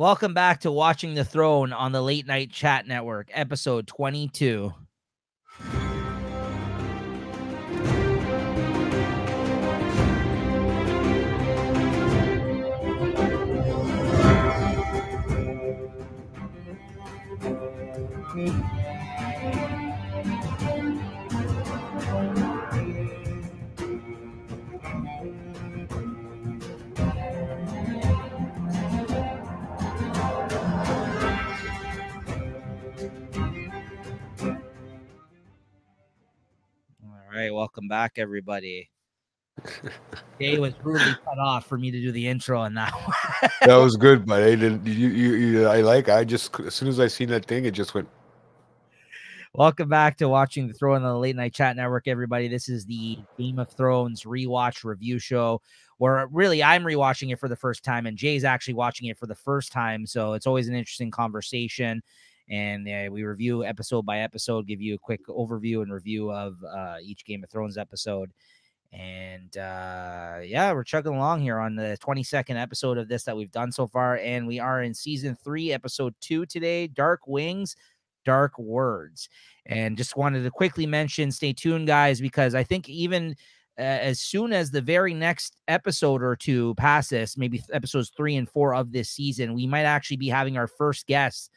Welcome back to Watching the Throne on the Late Night Chat Network, episode 22. All right, welcome back, everybody. Day was brutally cut off for me to do the intro, and now that was good, but I didn't. You, you, you, I like. I just as soon as I seen that thing, it just went. Welcome back to watching the Throne on the Late Night Chat Network, everybody. This is the Game of Thrones rewatch review show, where really I'm rewatching it for the first time, and Jay's actually watching it for the first time. So it's always an interesting conversation and uh, we review episode by episode, give you a quick overview and review of uh, each Game of Thrones episode. And uh, yeah, we're chugging along here on the 22nd episode of this that we've done so far. And we are in season three, episode two today Dark Wings, Dark Words. And just wanted to quickly mention stay tuned, guys, because I think even uh, as soon as the very next episode or two passes, maybe episodes three and four of this season, we might actually be having our first guest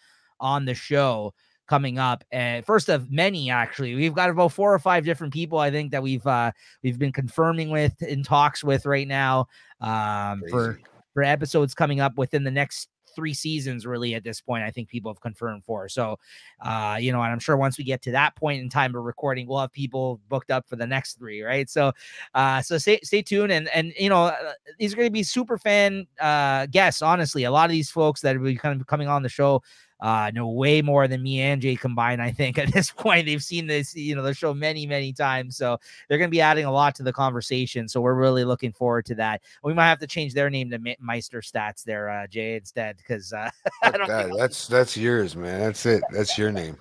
on the show coming up and first of many actually. We've got about four or five different people i think that we've uh we've been confirming with in talks with right now um Crazy. for for episodes coming up within the next three seasons really at this point i think people have confirmed for. So uh you know and i'm sure once we get to that point in time of recording we'll have people booked up for the next three right? So uh so stay stay tuned and and you know uh, these are going to be super fan uh guests honestly. A lot of these folks that will be kind of coming on the show uh, know way more than me and Jay combined. I think at this point they've seen this, you know, the show many, many times, so they're going to be adding a lot to the conversation. So we're really looking forward to that. We might have to change their name to Meister Stats there, uh, Jay, instead, because uh, that. that's that's yours, man. That's it. That's your name.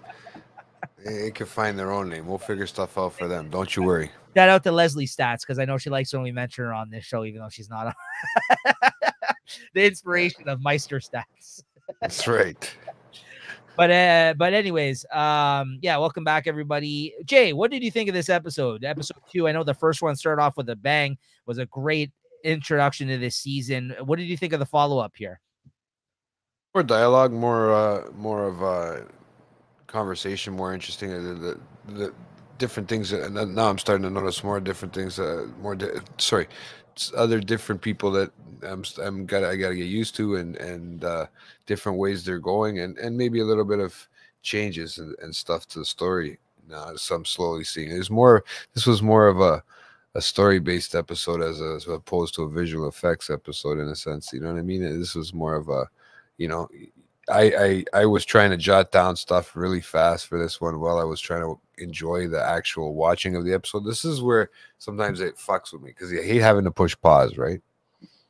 They can find their own name. We'll figure stuff out for them. Don't you worry. Shout out to Leslie Stats because I know she likes when we mention her on this show, even though she's not on. the inspiration of Meister Stats. That's right but uh but anyways um yeah welcome back everybody. Jay what did you think of this episode episode two? I know the first one started off with a bang was a great introduction to this season. What did you think of the follow-up here? More dialogue more uh more of a conversation more interesting the, the, the different things and now i'm starting to notice more different things uh more di- sorry other different people that I'm I'm got I got to get used to and and uh, different ways they're going and and maybe a little bit of changes and, and stuff to the story. Now, so I'm slowly seeing there's more. This was more of a a story based episode as, a, as opposed to a visual effects episode in a sense. You know what I mean? This was more of a, you know, I, I I was trying to jot down stuff really fast for this one while I was trying to enjoy the actual watching of the episode. This is where sometimes it fucks with me because you hate having to push pause, right?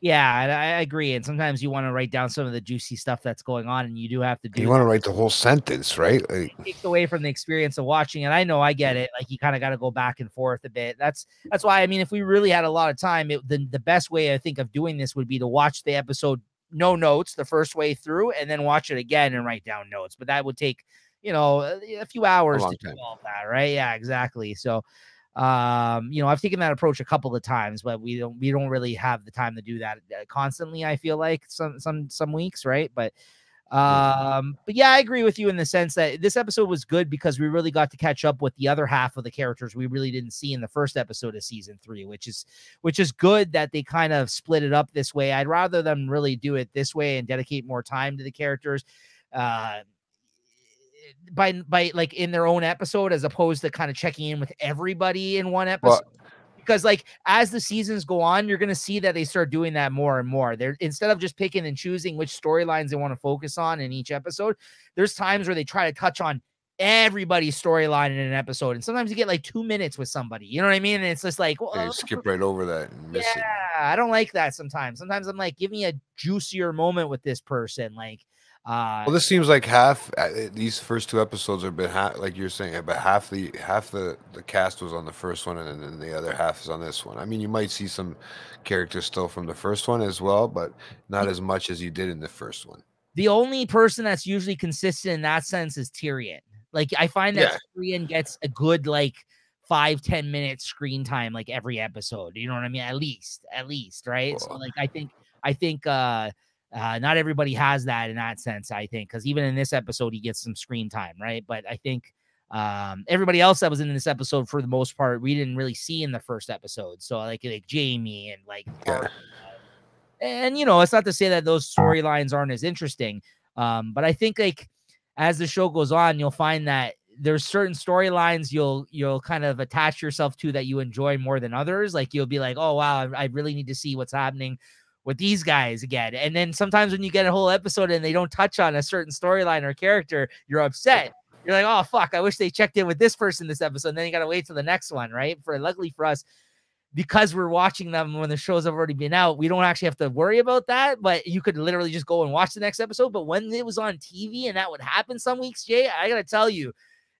Yeah, I agree. And sometimes you want to write down some of the juicy stuff that's going on, and you do have to do. You want to write the whole sentence, right? Like, it takes away from the experience of watching. And I know I get it. Like you kind of got to go back and forth a bit. That's that's why I mean, if we really had a lot of time, it, the the best way I think of doing this would be to watch the episode no notes the first way through, and then watch it again and write down notes. But that would take you know a, few hours to time. do all that, right? Yeah, exactly. So um you know i've taken that approach a couple of times but we don't we don't really have the time to do that uh, constantly i feel like some some some weeks right but um but yeah i agree with you in the sense that this episode was good because we really got to catch up with the other half of the characters we really didn't see in the first episode of season three which is which is good that they kind of split it up this way i'd rather them really do it this way and dedicate more time to the characters uh by by like in their own episode as opposed to kind of checking in with everybody in one episode. Well, because like as the seasons go on, you're gonna see that they start doing that more and more. They're instead of just picking and choosing which storylines they want to focus on in each episode, there's times where they try to touch on everybody's storyline in an episode, and sometimes you get like two minutes with somebody. You know what I mean? And it's just like, well, yeah, skip right over that. yeah, it. I don't like that sometimes. Sometimes I'm like, give me a juicier moment with this person, like. Uh, well, this seems like half uh, these first two episodes have been half, like you're saying, but half the half the the cast was on the first one, and then the other half is on this one. I mean, you might see some characters still from the first one as well, but not as much as you did in the first one. the only person that's usually consistent in that sense is Tyrion. Like I find that Yeah. Tyrion gets a good like five ten minutes screen time like every episode. You know what I mean? At least, at least, right? So like I think I think uh uh not everybody has that in that sense, I think, because even in this episode he gets some screen time, right? But I think um everybody else that was in this episode for the most part we didn't really see in the first episode. So like like Jaime and like Yeah. and you know it's not to say that those storylines aren't as interesting um but i think like as the show goes on you'll find that there's certain storylines you'll you'll kind of attach yourself to that you enjoy more than others like you'll be like oh wow i, I really need to see what's happening with these guys again and then sometimes when you get a whole episode and they don't touch on a certain storyline or character you're upset you're like oh fuck i wish they checked in with this person this episode and then you gotta wait till the next one right for luckily for us because we're watching them when the shows have already been out, we don't actually have to worry about that. But you could literally just go and watch the next episode. But when it was on TV and that would happen some weeks, Jay, I gotta tell you,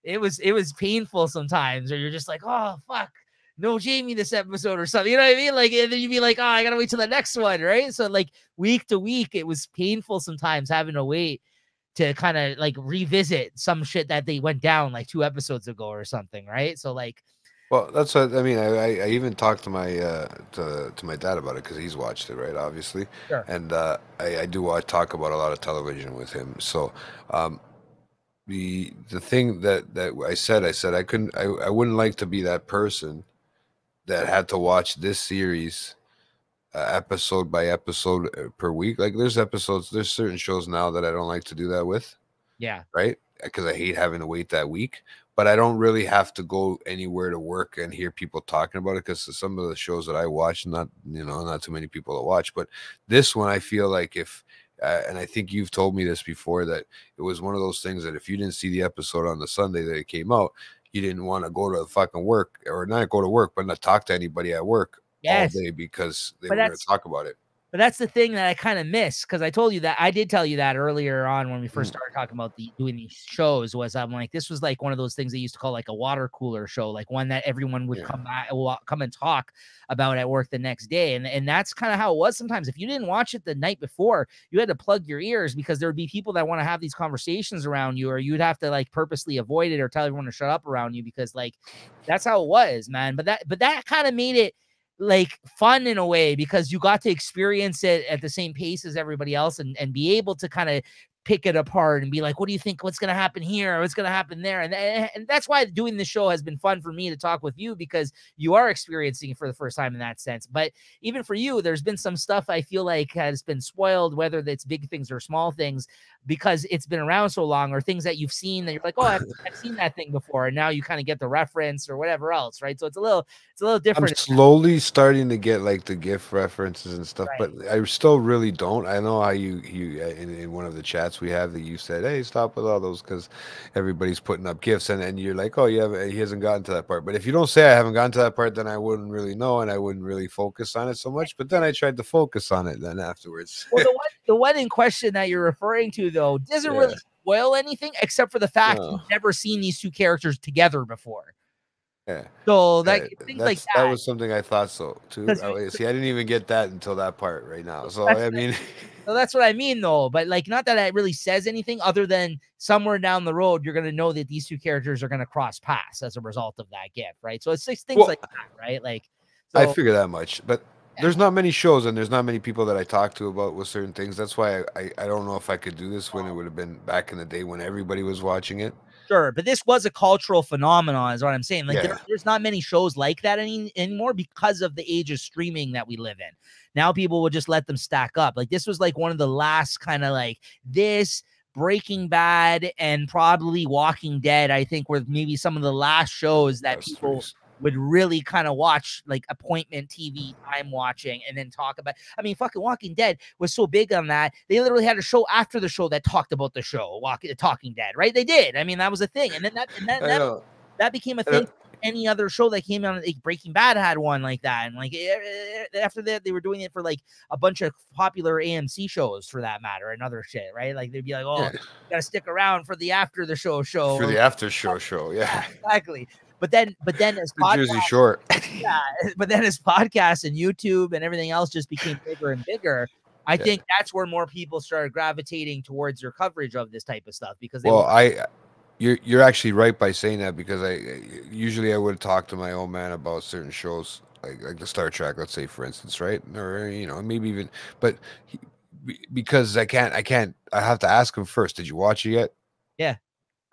it was it was painful sometimes, or you're just like, oh fuck, no Jaime this episode or something. You know what I mean? Like, and then you'd be like, oh, I gotta wait till the next one, right? So like week to week, it was painful sometimes having to wait to kind of like revisit some shit that they went down like two episodes ago or something, right? So like Well, that's what I mean. I, I, I even talked to my uh, to to my dad about it because he's watched it, right? Obviously, Sure. and uh, I, I do to talk about a lot of television with him. So, um, the the thing that that I said, I said I couldn't, I, I wouldn't like to be that person that had to watch this series uh, episode by episode uh, per week. Like, there's episodes, there's certain shows now that I don't like to do that with yeah, right? Because I hate having to wait that week. But I don't really have to go anywhere to work and hear people talking about it because some of the shows that I watch, not you know, not too many people to watch. But this one, I feel like if, uh, and I think you've told me this before that it was one of those things that if you didn't see the episode on the Sunday that it came out, you didn't want to go to the fucking work or not go to work, but not talk to anybody at work yes. all day because they But were going to talk about it. But that's the thing that I kind of miss because I told you that I did tell you that earlier on when we first Mm. started talking about the doing these shows. Was I'm like this was like one of those things they used to call like a water cooler show, like one that everyone would Yeah. come back, wa- come and talk about at work the next day, and and that's kind of how it was sometimes. If you didn't watch it the night before, you had to plug your ears because there would be people that want to have these conversations around you, or you'd have to like purposely avoid it or tell everyone to shut up around you because like that's how it was, man. But that but that kind of made it like fun in a way because you got to experience it at the same pace as everybody else and, and be able to kind of pick it apart and be like, what do you think? What's going to happen here? What's going to happen there? And, and and that's why doing this show has been fun for me to talk with you because you are experiencing it for the first time in that sense. But even for you, there's been some stuff I feel like has been spoiled, whether that's big things or small things, because it's been around so long, or things that you've seen that you're like, oh, I've, I've seen that thing before, and now you kind of get the reference or whatever else, right? So it's a little, it's a little different. I'm slowly starting to get like the GIF references and stuff, Right. but I still really don't. I know how you you uh, in, in one of the chats we have that you said, "Hey, stop with all those," because everybody's putting up gifts, and and you're like, "Oh, yeah, he hasn't gotten to that part." But if you don't say I haven't gotten to that part, then I wouldn't really know, and I wouldn't really focus on it so much. But then I tried to focus on it then afterwards. well, the one, the one in question that you're referring to, though, doesn't really Yeah. spoil anything except for the fact No. you've never seen these two characters together before. Yeah. So that Yeah, things like that. that was something I thought so too. See, I didn't even get that until that part right now. So I mean, so that's what I mean, though. But like, not that it really says anything other than somewhere down the road, you're gonna know that these two characters are gonna cross paths as a result of that gift, right? So it's just things Well, like that, right? Like, I figure that much, but there's not many shows and there's not many people that I talk to about with certain things. That's why I, I, I don't know if I could do this when it oh. would have been back in the day when everybody was watching it. Sure, but this was a cultural phenomenon, is what I'm saying. Like, there- there's not many shows like that any anymore because of the age of streaming that we live in. Now people will just let them stack up. Like this was like one of the last kind of like this. Breaking Bad and probably Walking Dead, I think, were maybe some of the last shows that people would really kind of watch like appointment TV time watching and then talk about. I mean, fucking Walking Dead was so big on that. They literally had a show after the show that talked about the show, Walking Talking Dead, right? They did. I mean, that was a thing. And then that and that, that, that became a thing. Any other show that came out, like Breaking Bad had one like that, and like eh, eh, after that, they were doing it for like a bunch of popular AMC shows, for that matter, and other shit, right? Like they'd be like, "Oh, Yeah. gotta stick around for the after the show show." for the after show show. Yeah, Yeah, exactly. But then, but then as the Jersey Shore. yeah, but then as podcasts and YouTube and everything else just became bigger and bigger, I Yeah. think that's where more people started gravitating towards your coverage of this type of stuff because they Well, I you're you're actually right by saying that because I usually I would talk to my old man about certain shows like like the Star Trek, let's say for instance, right? Or you know maybe even, but he, because I can't I can't I have to ask him first. Did you watch it yet? Yeah.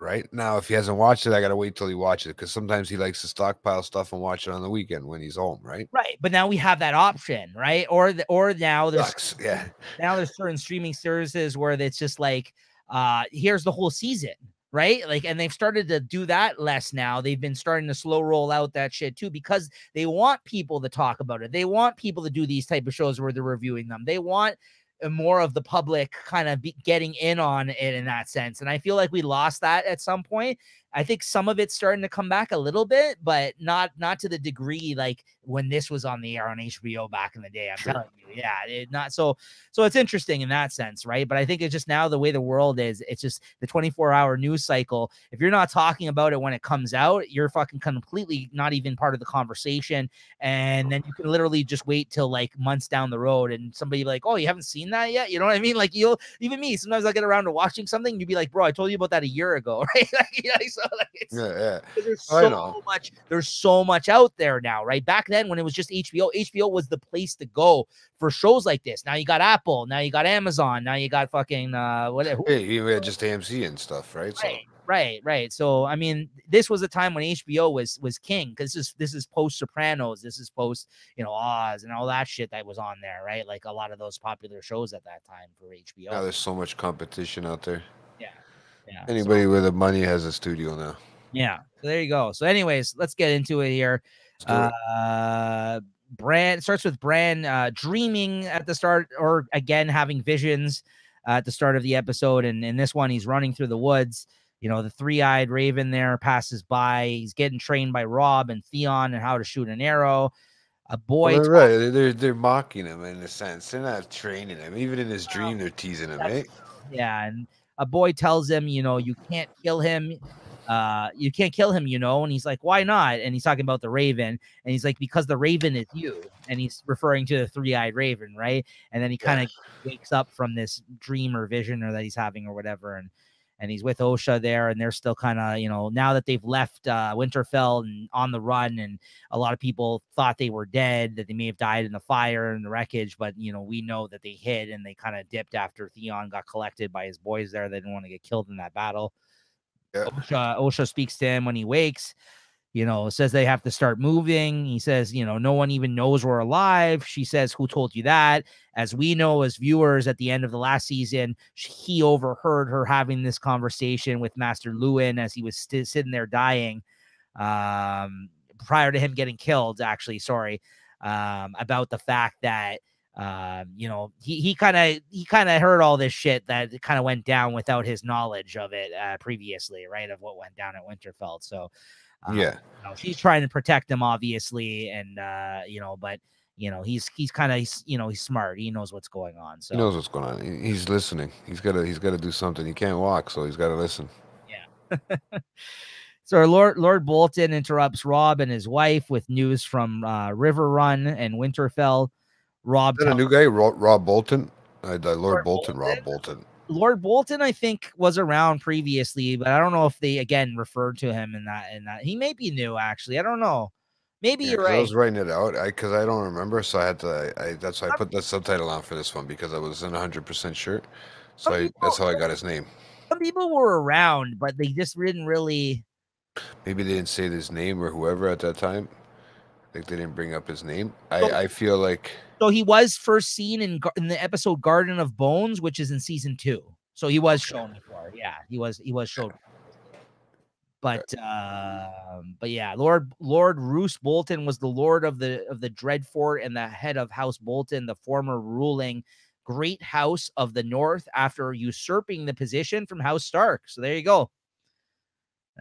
Right now, if he hasn't watched it, I gotta wait till he watches it because sometimes he likes to stockpile stuff and watch it on the weekend when he's home, right? right. But now we have that option, right? Or the, or now there's Sucks. Yeah. now there's certain streaming services where it's just like uh here's the whole season right like and they've started to do that less now they've been starting to slow roll out that shit too because they want people to talk about it they want people to do these type of shows where they're reviewing them they want Uh, more of the public kind of getting in on it in that sense and i feel like we lost that at some point i think some of it's starting to come back a little bit but not not to the degree like when this was on the air on hbo back in the day i'm Sure. telling you yeah it not so so it's interesting in that sense, right? But I think it's just now the way the world is, it's just the 24 hour news cycle. If you're not talking about it when it comes out, you're fucking completely not even part of the conversation. And then you can literally just wait till like months down the road and somebody be like, oh, you haven't seen that yet? You know what I mean? Like you'll even me, sometimes I'll get around to watching something, you'd be like, bro, I told you about that a year ago, right? like, you know, so like it's Yeah. Yeah. There's I so know. much. There's so much out there now, right? Back then, when it was just HBO, HBO was the place to go for shows like this. Now you got Apple. Now you got Amazon. Now you got fucking uh, whatever. Hey, you had just AMC and stuff, right? So Right, right, right. So I mean, this was a time when HBO was was king because this is this is post Sopranos. This is post you know Oz and all that shit that was on there, right? Like a lot of those popular shows at that time for HBO. now there's so much competition out there. Yeah. so- Anybody with the money has a studio now. yeah. So there you go. So, anyways, let's get into it here. Let's do it. uh Bran it starts with Bran uh dreaming at the start or again having visions uh, at the start of the episode and in this one he's running through the woods you know the three-eyed raven there passes by he's getting trained by Robb and Theon and how to shoot an arrow a boy Well, right, they're- they're mocking him in a sense. They're not training him. Even in his dream, they're teasing him, eh? yeah and a boy tells him you know you can't kill him uh you can't kill him you know and he's like why not? And he's talking about the raven and he's like because the raven is you and he's referring to the three-eyed raven right? And then he kind of wakes up from this dream or vision or that he's having or whatever and and he's with Osha there and they're still kind of you know now that they've left uh Winterfell and on the run and a lot of people thought they were dead that they may have died in the fire and the wreckage but you know we know that they hid and they kind of dipped after Theon got collected by his boys there. They didn't want to get killed in that battle. Yeah. Osha, Osha speaks to him when he wakes you know, says they have to start moving. He says, you know, no one even knows we're alive. She says, Who told you that? As we know, as viewers at the end of the last season, he overheard her having this conversation with Maester Luwin as he was sti- sitting there dying um, prior to him getting killed, actually, sorry, um, about the fact that. Um, you know, he he kind of he kind of heard all this shit that kind of went down without his knowledge of it uh, previously, right? Of what went down at Winterfell. So, um, Yeah. you know, she's trying to protect him, obviously, and uh, you know, but you know, he's he's kind of you know he's smart. He knows what's going on. So He knows what's going on. He- He's listening. He's got to. He's got to do something. He can't walk, so he's got to listen. Yeah so Lord Lord Bolton interrupts Robb and his wife with news from uh, Riverrun and Winterfell. Rob, Is that a new guy, Ro- Rob Bolton? Uh, Lord, Lord Bolton, Rob Bolton? Lord Bolton, I think, was around previously, but I don't know if they again referred to him in that. In that, he may be new. Actually, I don't know. Maybe Yeah, you're 'cause I was writing it out because I, don't remember, so I had to. I, I that's why I put the subtitle on for this one because I wasn't 100 percent sure. So I, people- that's how I got his name. Some people were around, but they just didn't really. Maybe they didn't say his name or whoever at that time. Like they didn't bring up his name. I, I feel like So he was first seen in in the episode Garden of Bones, which is in season two. So he was shown before. Yeah, he was he was shown. But um, but yeah, Lord Lord Roose Bolton was the lord of the of the Dreadfort and the head of House Bolton, the former ruling great house of the North, after usurping the position from House Stark. So there you go.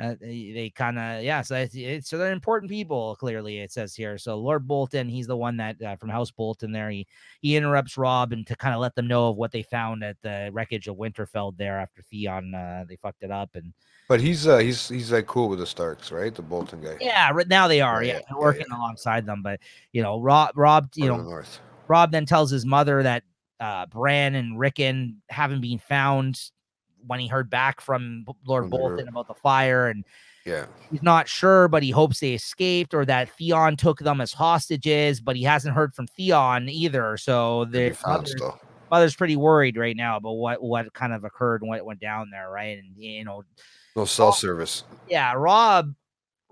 Uh, they, they kind of yeah so it's, it's so they're important people clearly it says here so lord bolton he's the one that uh, from house bolton there he he interrupts rob and to kind of let them know of what they found at the wreckage of winterfell there after theon uh, they fucked it up and But he's uh he's he's like cool with the Starks, right? The Bolton guy. yeah right now they are Yeah, yeah, yeah, they're yeah, working alongside them but you know rob rob you know North. Robb then tells his mother that uh, Bran and Rickon haven't been found when he heard back from Lord Bolton about the fire, and Yeah. he's not sure, but he hopes they escaped or that Theon took them as hostages, but he hasn't heard from Theon either. So the mother's, mother's pretty worried right now about what what kind of occurred and what went down there, right? And you know, No cell service. yeah, Robb,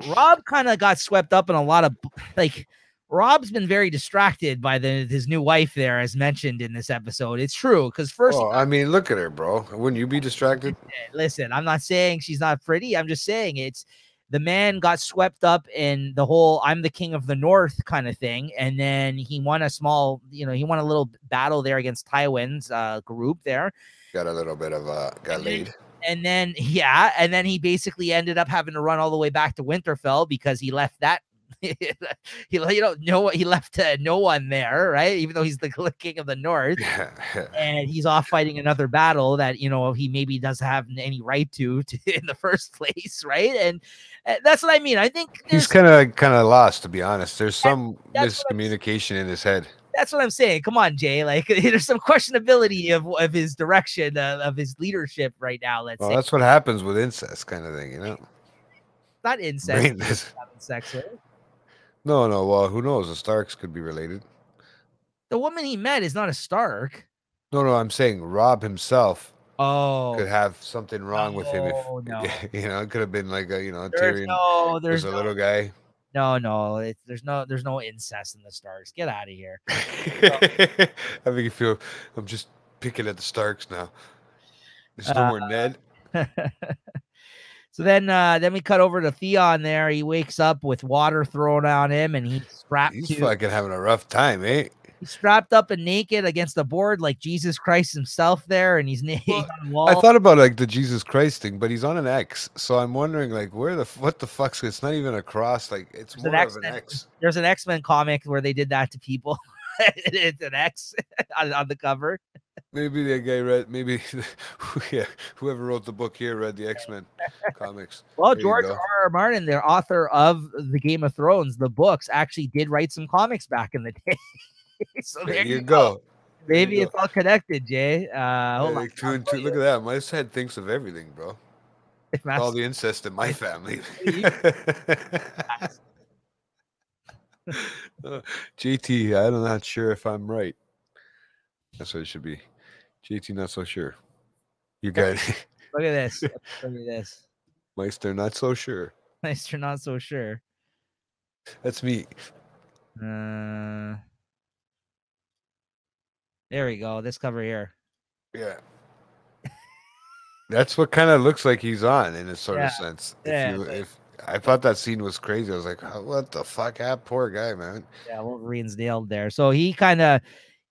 Robb kind of got swept up in a lot of like. Robb's been very distracted by the his new wife there, as mentioned in this episode. It's true because first, Oh, I mean, look at her, bro. Wouldn't you be distracted? listen, I'm not saying she's not pretty. I'm just saying it's the man got swept up in the whole I'm the king of the north kind of thing. And then he won a small, you know, he won a little battle there against Tywin's uh, group there. Got a little bit of uh, got And then- And then, yeah. And then he basically ended up having to run all the way back to Winterfell because he left that. he, you know, no, he left uh, no one there, right? Even though he's the king of the north and he's off fighting another battle that you know he maybe doesn't have any right to, to in the first place, right? And uh, that's what I mean. I think He's kind of kind of lost, to be honest. There's some that's what I'm miscommunication in his head. that's what I'm saying. Come on, Jay. Like there's some questionability of of his direction uh, of his leadership right now. Let's Well, say that's what happens with incest, kind of thing, you know. not incest, sex with. No, no. Well, who knows? The Starks could be related. The woman he met is not a Stark. No, no. I'm saying Robb himself Oh, could have something wrong with him. no, If no. you know, it could have been like a you know there's Tyrion. no, There's there's a no, little guy. no, no. It's, there's no, there's no incest in the Starks. Get out of here. I make you feel. I'm just picking at the Starks now. There's no Uh, more Ned. so then uh then we cut over to Theon there. He wakes up with water thrown on him and he's strapped He's to fucking having a rough time, eh? he's strapped up and naked against the board like Jesus Christ himself there and he's naked Well, on the wall. I thought about like the Jesus Christ thing, but he's on an X, so I'm wondering like where the what the fuck's it's not even a cross, like it's There's an more X of an. X. There's an X-Men comic where they did that to people. it's an X on, on the cover. Maybe the guy read, maybe yeah, whoever wrote the book here read the X Men comics. Well, There George go. R. R. Martin, the author of the Game of Thrones, the books, actually did write some comics back in the day. so There, there, you go. You Maybe go. it's all connected, Jay. Uh, Yeah, like two and two. Look at that. My head thinks of everything, bro. All the incest in my family. Uh, JT, I'm not sure if I'm right. That's what it should be. JT, not so sure. You got. Look at this. Look at this. Meister, not so sure. Meister, not so sure. That's me. Uh, there we go. This cover here. Yeah. That's what kind of looks like he's on in a sort Yeah, of sense. If yeah, you, if I thought that scene was crazy, I was like, "Oh, "What the fuck, that poor guy, man." Yeah, Wolverine's nailed there. So he kind of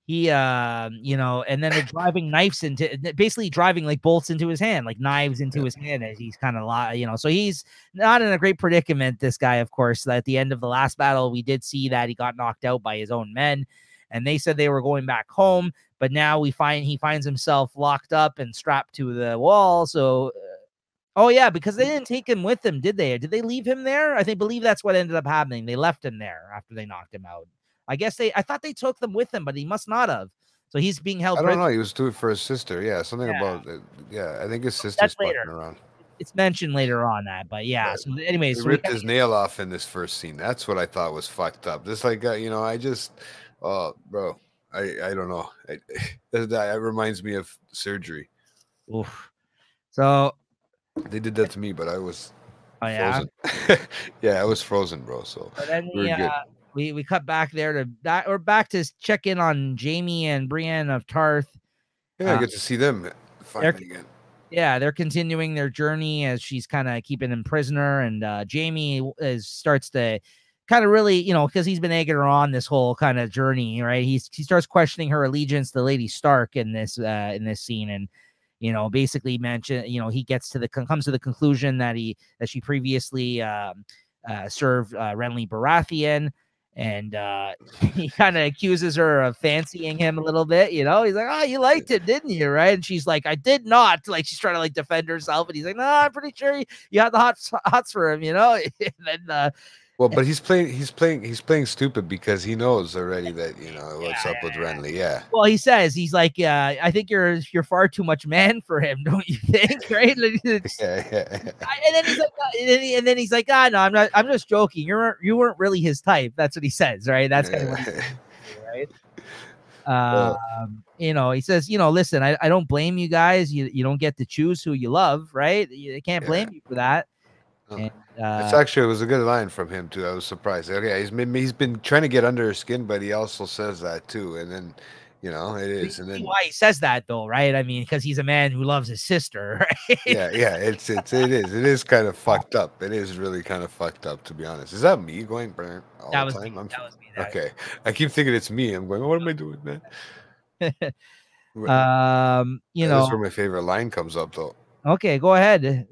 he um you know and then they're driving knives into basically driving like bolts into his hand like knives into his hand as he's kind of you know so he's not in a great predicament this guy of course at the end of the last battle we did see that he got knocked out by his own men and they said they were going back home but now we find he finds himself locked up and strapped to the wall so uh, oh yeah because they didn't take him with them did they? Did they leave him there? I think believe that's what ended up happening they left him there after they knocked him out I guess they I thought they took them with them, but he must not have. So he's being held I don't know. He was doing it for his sister. Yeah, something Yeah. about it. Yeah, I think his sister's fucking around. It's mentioned later on that, but yeah. Right. So anyways, He so we ripped his nail off in this first scene. That's what I thought was fucked up. This like uh, you know, I just, oh, bro, I I don't know. I, that, that reminds me of surgery. oof. So They did that to me, but I was oh yeah. yeah, I was frozen, bro. So But then We're we, uh, we we cut back there to that or back to check in on Jaime and Brienne of Tarth. yeah, Uh, I get to see them finally again. Yeah, they're continuing their journey as she's kind of keeping him prisoner, and uh, Jaime is starts to kind of really, you know, because he's been egging her on this whole kind of journey, right? He's he starts questioning her allegiance to Lady Stark in this uh, in this scene, and you know, basically mention, you know, he gets to the comes to the conclusion that he that she previously um, uh, served uh, Renly Baratheon. And uh, he kind of accuses her of fancying him a little bit, you know. He's like, "Oh, you liked it, didn't you?" Right? And she's like, "I did not." Like she's trying to like defend herself, and he's like, "No, I'm pretty sure you, you had the hot hots for him," you know. and then, uh, Well, but he's playing. He's playing. He's playing stupid because he knows already that you know what's Yeah, up with Renly. Yeah. Well, he says he's like, uh, I think you're you're far too much man for him, don't you think? Right? Like, Yeah, yeah. I- and then he's like, uh, and then, he- and then he's like, ah, no, I'm not. I'm just joking. You weren't you weren't really his type. That's what he says, right? That's kind of what he Yeah. right? Well- Um, you know, he says, you know, listen, I, I don't blame you guys. You you don't get to choose who you love, right? You can't Yeah. blame you for that. No. And, It's uh, actually it was a good line from him too. I was surprised. Okay, he's been he's been trying to get under her skin, but he also says that too. And then, you know, it is. And then why he says that though, right? I mean, because he's a man who loves his sister, right? yeah, yeah, it's it's it is it is kind of fucked up. It is really kind of fucked up to be honest. Is that me going burn all that the was time? me. I'm That was me. That- okay. I keep thinking it's me. I'm going. What am I doing, man? Um, you That's know, where my favorite line comes up though. Okay, go ahead.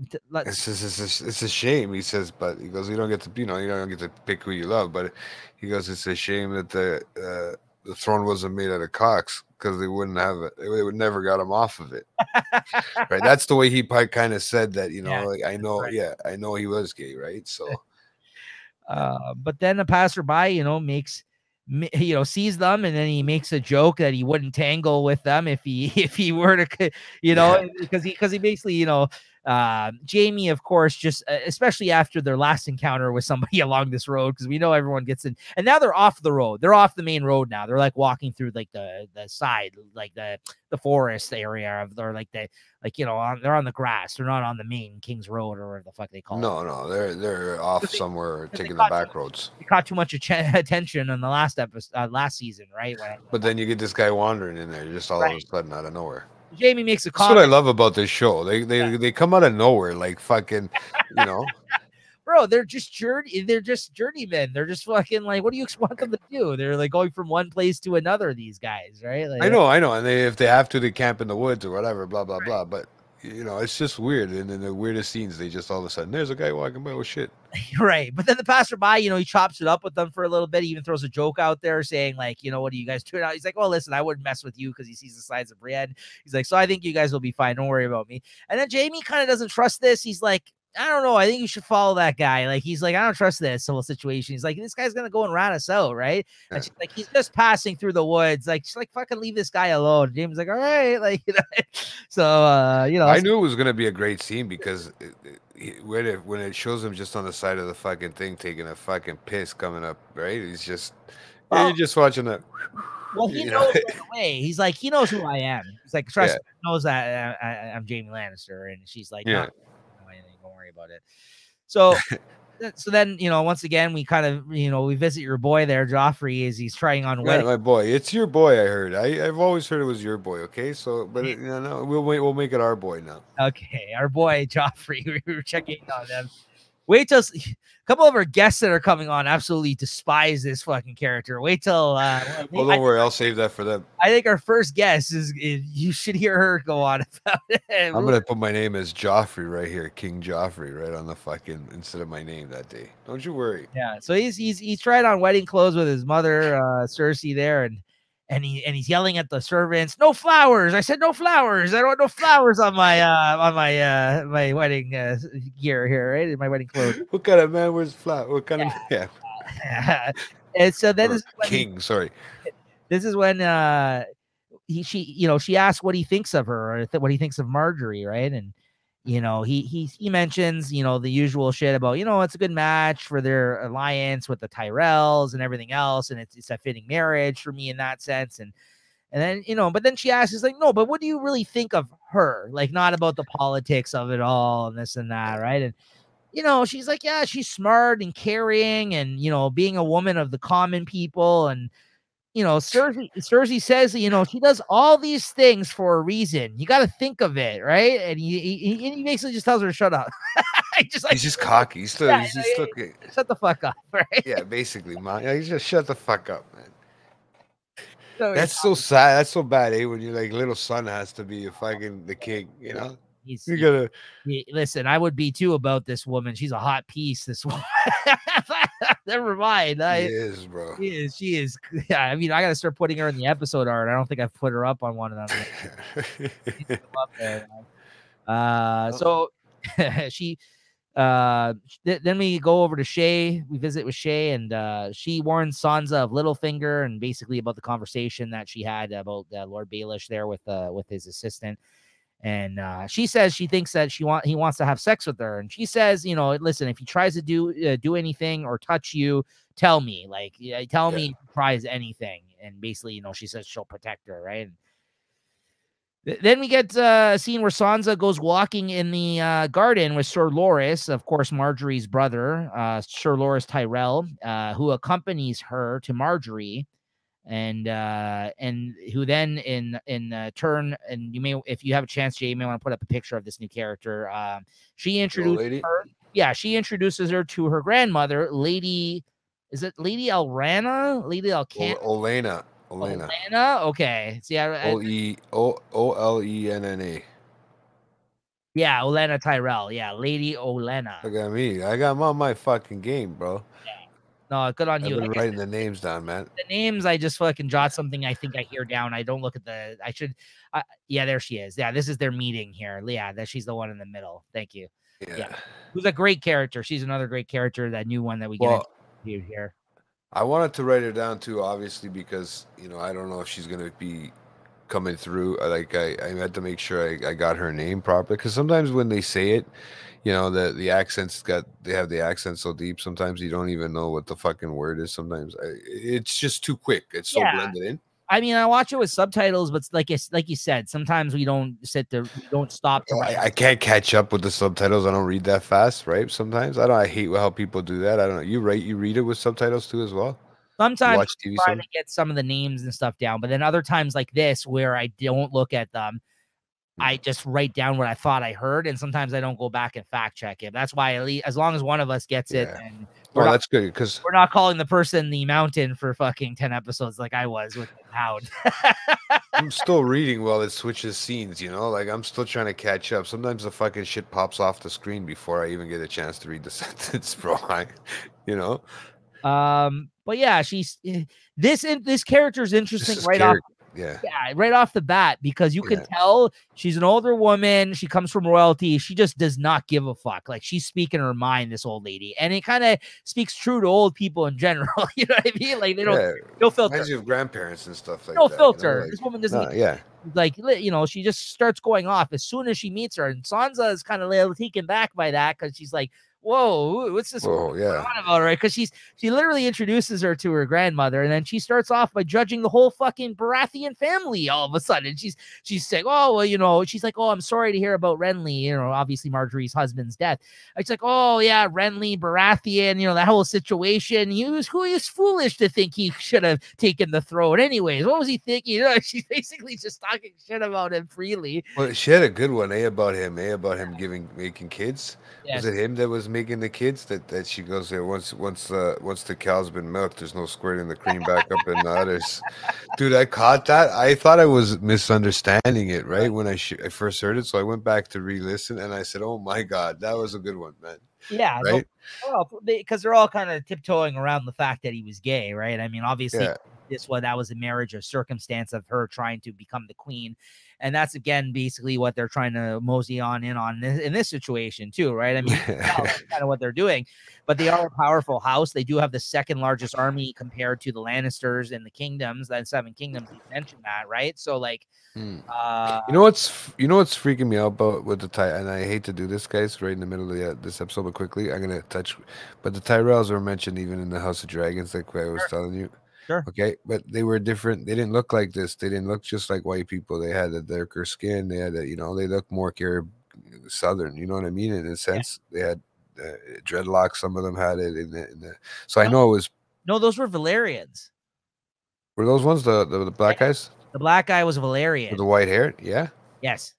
It's just, it's, just, it's a shame. He says, but he goes, you don't get to, you know, you don't get to pick who you love. But he goes, it's a shame that the uh, the throne wasn't made out of cocks because they wouldn't have it. They would never got him off of it. right. That's the way he kind of said that. You know, Yeah, like I know, right. yeah, I know he was gay, right? So Uh, but then a passerby, you know, makes you know sees them, and then he makes a joke that he wouldn't tangle with them if he if he were to, you know, because he because he basically, you know, uh, Jaime, of course, just uh, especially after their last encounter with somebody along this road, because we know everyone gets in, and now they're off the road. They're off the main road now. They're like walking through like the the side, like the the forest area of, or like the like you know, on, they're on the grass. They're not on the main King's Road or whatever the fuck they call it. no, no, they're they're off they- somewhere taking the back you- roads. It caught too much atten- attention in the last episode, uh, last season, right? When But then you get this guy wandering in there just all Right. of a sudden out of nowhere. Jaime makes a That's what I love about this show. They they Yeah. they come out of nowhere like fucking, you know. bro. They're just journey. They're just journeymen. They're just fucking like, what do you ex- want them to do? They're like going from one place to another. These guys, right? Like, I know, I know, and they if they have to, they camp in the woods or whatever, blah blah blah. But you know, it's just weird. And in the weirdest scenes, they just all of a sudden, there's a guy walking by. Oh shit! right. But then the passerby, you know, he chops it up with them for a little bit. He even throws a joke out there saying, like, you know, what are you guys doing out? He's like, well, listen, I wouldn't mess with you because he sees the size of Brienne. He's like, so I think you guys will be fine. Don't worry about me. And then Jaime kind of doesn't trust this. He's like, I don't know. I think you should follow that guy. Like, he's like, I don't trust this whole situation. He's like, this guy's gonna go and rat us out, right? And she's like, he's just passing through the woods. Like, she's like, fucking leave this guy alone. James like, all right, like, you know. So, uh, you know, I knew it was gonna be a great scene because it, it, it- when it when it shows him just on the side of the fucking thing taking a fucking piss coming up, right? He's just Oh. you're just watching that. Well, he you knows know? right away. He's like, he knows who I am. He's like, trust Yeah. me, he knows that uh, I, I'm Jaime Lannister, and she's like, Yeah. no, no, anything, don't worry about it. So, so then you know, once again, we kind of you know we visit your boy there, Joffrey, as he's trying on Yeah, wedding. my boy, it's your boy. I heard. I I've always heard it was your boy. Okay, so but it, you know, no, we'll wait. We'll make it our boy now. Okay, our boy Joffrey, we were checking on them. Wait till a couple of our guests that are coming on absolutely despise this fucking character. Wait till uh, well, don't worry. I'll save that for them. I think our first guest is, is you should hear her go on about it. I'm gonna put my name as Joffrey right here, King Joffrey, right on the fucking instead of my name that day. Don't you worry. Yeah, so he's he's he's tried on wedding clothes with his mother, uh, Cersei there, and and he and he's yelling at the servants, "No flowers!" I said, "No flowers! I don't want no flowers on my uh on my uh my wedding uh, gear here, right? In my wedding clothes." What kind of man wears flat? What kind of yeah? and so then this is he- King, sorry. this is when uh he she you know she asks what he thinks of her or th- what he thinks of Margaery, right? And you know he he he mentions you know the usual shit about you know it's a good match for their alliance with the Tyrells and everything else, and it's it's a fitting marriage for me in that sense, and and then you know, but then she asks, "Is like, no, but what do you really think of her? Like, not about the politics of it all and this and that, right?" And you know, she's like, "Yeah, she's smart and caring, and you know, being a woman of the common people, and you know, Cersei, Cersei says, you know, she does all these things for a reason. You got to think of it, right? And he, he, he- basically just tells her to shut up. Just like, He's just cocky. He's still. Yeah, he's just looking. shut the fuck up, right? Yeah, basically, man. Yeah, he's just shut the fuck up, man. So That's so sad. That's so bad, eh? When your like little son has to be a fucking the king, you know. He's, You gotta. he- listen, I would be too about this woman. She's a hot piece. This woman. Never mind. I, He is, bro. She is. She is. Yeah. I mean, I got to start putting her in the episode art. I don't think I've put her up on one of them. yet. Put them up there. Uh, so she, uh, th- then we go over to Shae. We visit with Shae, and uh, she warns Sansa of Littlefinger, and basically about the conversation that she had about uh, Lord Baelish there with uh, with his assistant. And uh, she says she thinks that she want he wants to have sex with her, and she says, you know, listen, if he tries to do uh, do anything or touch you, tell me, like, yeah, tell Yeah. me if he tries anything. And basically, you know, she says she'll protect her, right? Th- Then we get uh, a scene where Sansa goes walking in the uh, garden with Sir Loras, of course, Margaery's brother, uh, Sir Loras Tyrell, uh, who accompanies her to Margaery, and uh, and who then in in uh, turn, and you may, if you have a chance, Jay, you may want to put up a picture of this new character. Um, she introduces lady? her, yeah, she introduces her to her grandmother, Lady. Is it Lady Elrana? Lady Elcan? O- Olenna. Olenna. Olenna? Okay. See, I, I, O E O O L E N N A. yeah, Olenna Tyrell. Yeah, Lady Olenna. Look at me. I got on my fucking game, bro. No, good on I've you. been Like writing the names down, man. the names i just fucking jot something i think i hear down i don't look at the i should uh, yeah there she is yeah this is their meeting here yeah that she's the one in the middle thank you Yeah. who's a great character she's another great character that new one that we get Well, into here I wanted to write her down too, obviously, because you know I don't know if she's gonna be coming through. Like I, I had to make sure I, I got her name properly because sometimes when they say it, you know the the accents got they have the accent so deep. Sometimes you don't even know what the fucking word is. Sometimes I, it's just too quick. It's so Yeah. blended in. i mean i watch it with subtitles but it's like it's like you said sometimes we don't sit there we don't stop to Oh. I, I can't catch up with the subtitles. I don't read that fast, right? Sometimes I don't. I hate how people do that. I don't know. You write, you read it with subtitles too, as well. Sometimes watch TV. try to get some of the names and stuff down but then other times like this where i don't look at them. I just write down what I thought I heard, and sometimes I don't go back and fact check it. That's why, at least, as long as one of us gets it, Yeah. and well, not, that's good because we're not calling the person the mountain for fucking ten episodes like I was with Hound. I'm still reading while it switches scenes, you know? Like I'm still trying to catch up. Sometimes the fucking shit pops off the screen before I even get a chance to read the sentence, bro. I, you know? um, but yeah, she's eh, this in, this character is This interesting is right off Yeah. yeah, right off the bat because you can Yeah. tell she's an older woman. She comes from royalty. She just does not give a fuck. Like she's speaking her mind, this old lady, and it kind of speaks true to old people in general. you know what I mean? Like they don't yeah. no filter, Reminds you of grandparents and stuff like no that. you know, filter. like- this woman doesn't no, yeah. like you know she just starts going off as soon as she meets her, and Sansa is kind of little taken back by that because she's like, "Whoa, what's this?" Whoa, yeah. on about right because she's she literally introduces her to her grandmother and then she starts off by judging the whole fucking Baratheon family all of a sudden she's she's saying oh well you know she's like oh I'm sorry to hear about Renly you know obviously Margaery's husband's death it's like oh yeah Renly Baratheon you know that whole situation he was who is foolish to think he should have taken the throne anyways what was he thinking you know she's basically just talking shit about him freely Well, she had a good one, eh, about him, eh, about him giving making kids. yes. Was it him that was making the kids? That that she goes there once once uh once the cow's been milked, there's no squirting the cream back up in the udders. Dude, I caught that. I thought I was misunderstanding it right when I, sh- I first heard it, so I went back to re-listen and I said, "Oh my god, that was a good one, man." yeah Right? well because they're all kind of tiptoeing around the fact that he was gay right I mean obviously Yeah. this one that was a marriage of circumstance of her trying to become the queen and that's again basically what they're trying to mosey on in on this, in this situation too right i mean that's kind of what they're doing but they are a powerful house they do have the second largest army compared to the lannisters and the kingdoms the seven kingdoms you mentioned that right so like Hmm. uh You know what's you know what's freaking me out about with the Ty and I hate to do this, guys, right in the middle of the, uh, this episode, but quickly I'm gonna touch. But the Tyrells were mentioned even in the House of Dragons, like I was Sure. telling you. Sure. Okay, but they were different. They didn't look like this. They didn't look just like white people. They had a darker skin. They had a, you know, they looked more Carib, southern. You know what I mean? In a sense, they had uh, dreadlocks. Some of them had it in the. In the so I know it was. no those were valerians Were those ones the the, the black guys the black guy was with valerian the white hair? Yeah. yes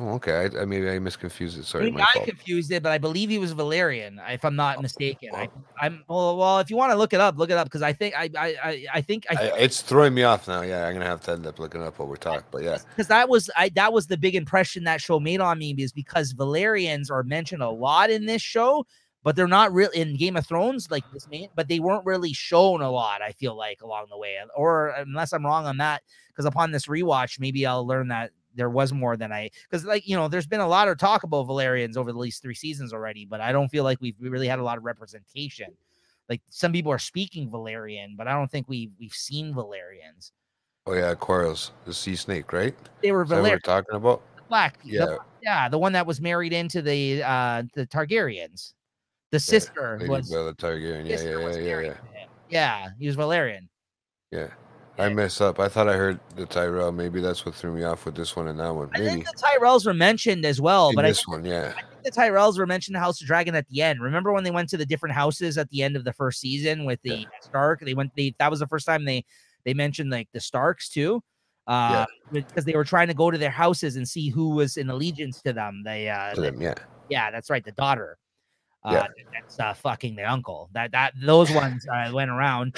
Oh, okay. I, I maybe I misconfused it. Sorry, I fault. confused it, but I believe he was Valerian, if I'm not oh, mistaken. I. I'm well, well. If you want to look it up, look it up because I think I, I, I, I think I, I, it's throwing me off now. Yeah, I'm gonna have to end up looking up what we're talking. But yeah, because that was I that was the big impression that show made on me is because Valerians are mentioned a lot in this show, but they're not really in Game of Thrones like this main, but they weren't really shown a lot. I feel like along the way, or unless I'm wrong on that, because upon this rewatch, maybe I'll learn that there was more than I because like you know, there's been a lot of talk about Valerians over the least three seasons already, but I don't feel like we've really had a lot of representation. Like some people are speaking Valerian, but I don't think we we've seen Valerians. Oh yeah, Corlys, the sea snake, right? They were Valyrian. we're talking about black. Yeah, the, yeah, the one that was married into the uh the Targaryens. The sister yeah, was the Targaryen. Yeah, yeah, yeah, yeah, yeah. Yeah, he was Valerian. Yeah. I mess up. I thought I heard the Tyrell. Maybe that's what threw me off with this one and that one. Maybe. I think the Tyrells were mentioned as well, In but this I, one, yeah. I think the Tyrells were mentioned the House of Dragon at the end. Remember when they went to the different houses at the end of the first season with the yeah. Stark? They went. They that was the first time they they mentioned like the Starks too. Uh, yeah. because they were trying to go to their houses and see who was in allegiance to them. They uh, to them, yeah, yeah, that's right. The daughter, uh, yeah. that's uh, fucking the uncle. That that those ones uh, went around.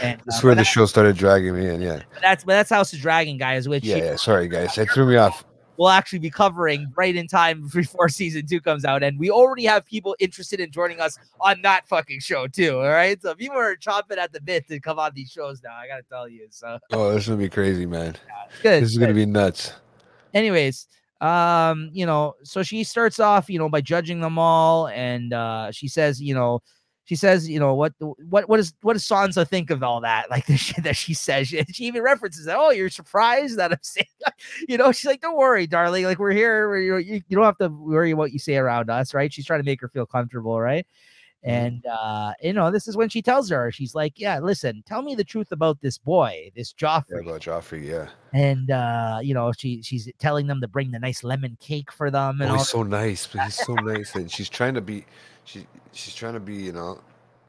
And, that's uh, where the show started dragging me in. Yeah, but that's but that's House of Dragon, guys. Which yeah, yeah. Sorry, guys, it threw me off. We'll actually be covering right in time before season two comes out, and we already have people interested in joining us on that fucking show too. All right, so people are chomping at the bit to come on these shows now. I gotta tell you. So oh, this is gonna be crazy, man. Yeah, good. This is good. gonna be nuts. Anyways, um, you know, so she starts off, you know, by judging them all, and uh, she says, you know she says, you know, what what what does what does Sansa think of all that? Like the shit that she says. She, she even references that. Oh, you're surprised that I'm saying, you know, she's like, don't worry, darling. Like we're here. you, you don't have to worry what you say around us, right? She's trying to make her feel comfortable, right? Mm-hmm. And uh, you know, this is when she tells her, she's like, Yeah, listen, tell me the truth about this boy, this Joffrey. Yeah, about Joffrey, yeah. And uh, you know, she she's telling them to bring the nice lemon cake for them. And oh, he's so nice, but he's so nice. And she's trying to be she she's trying to be, you know,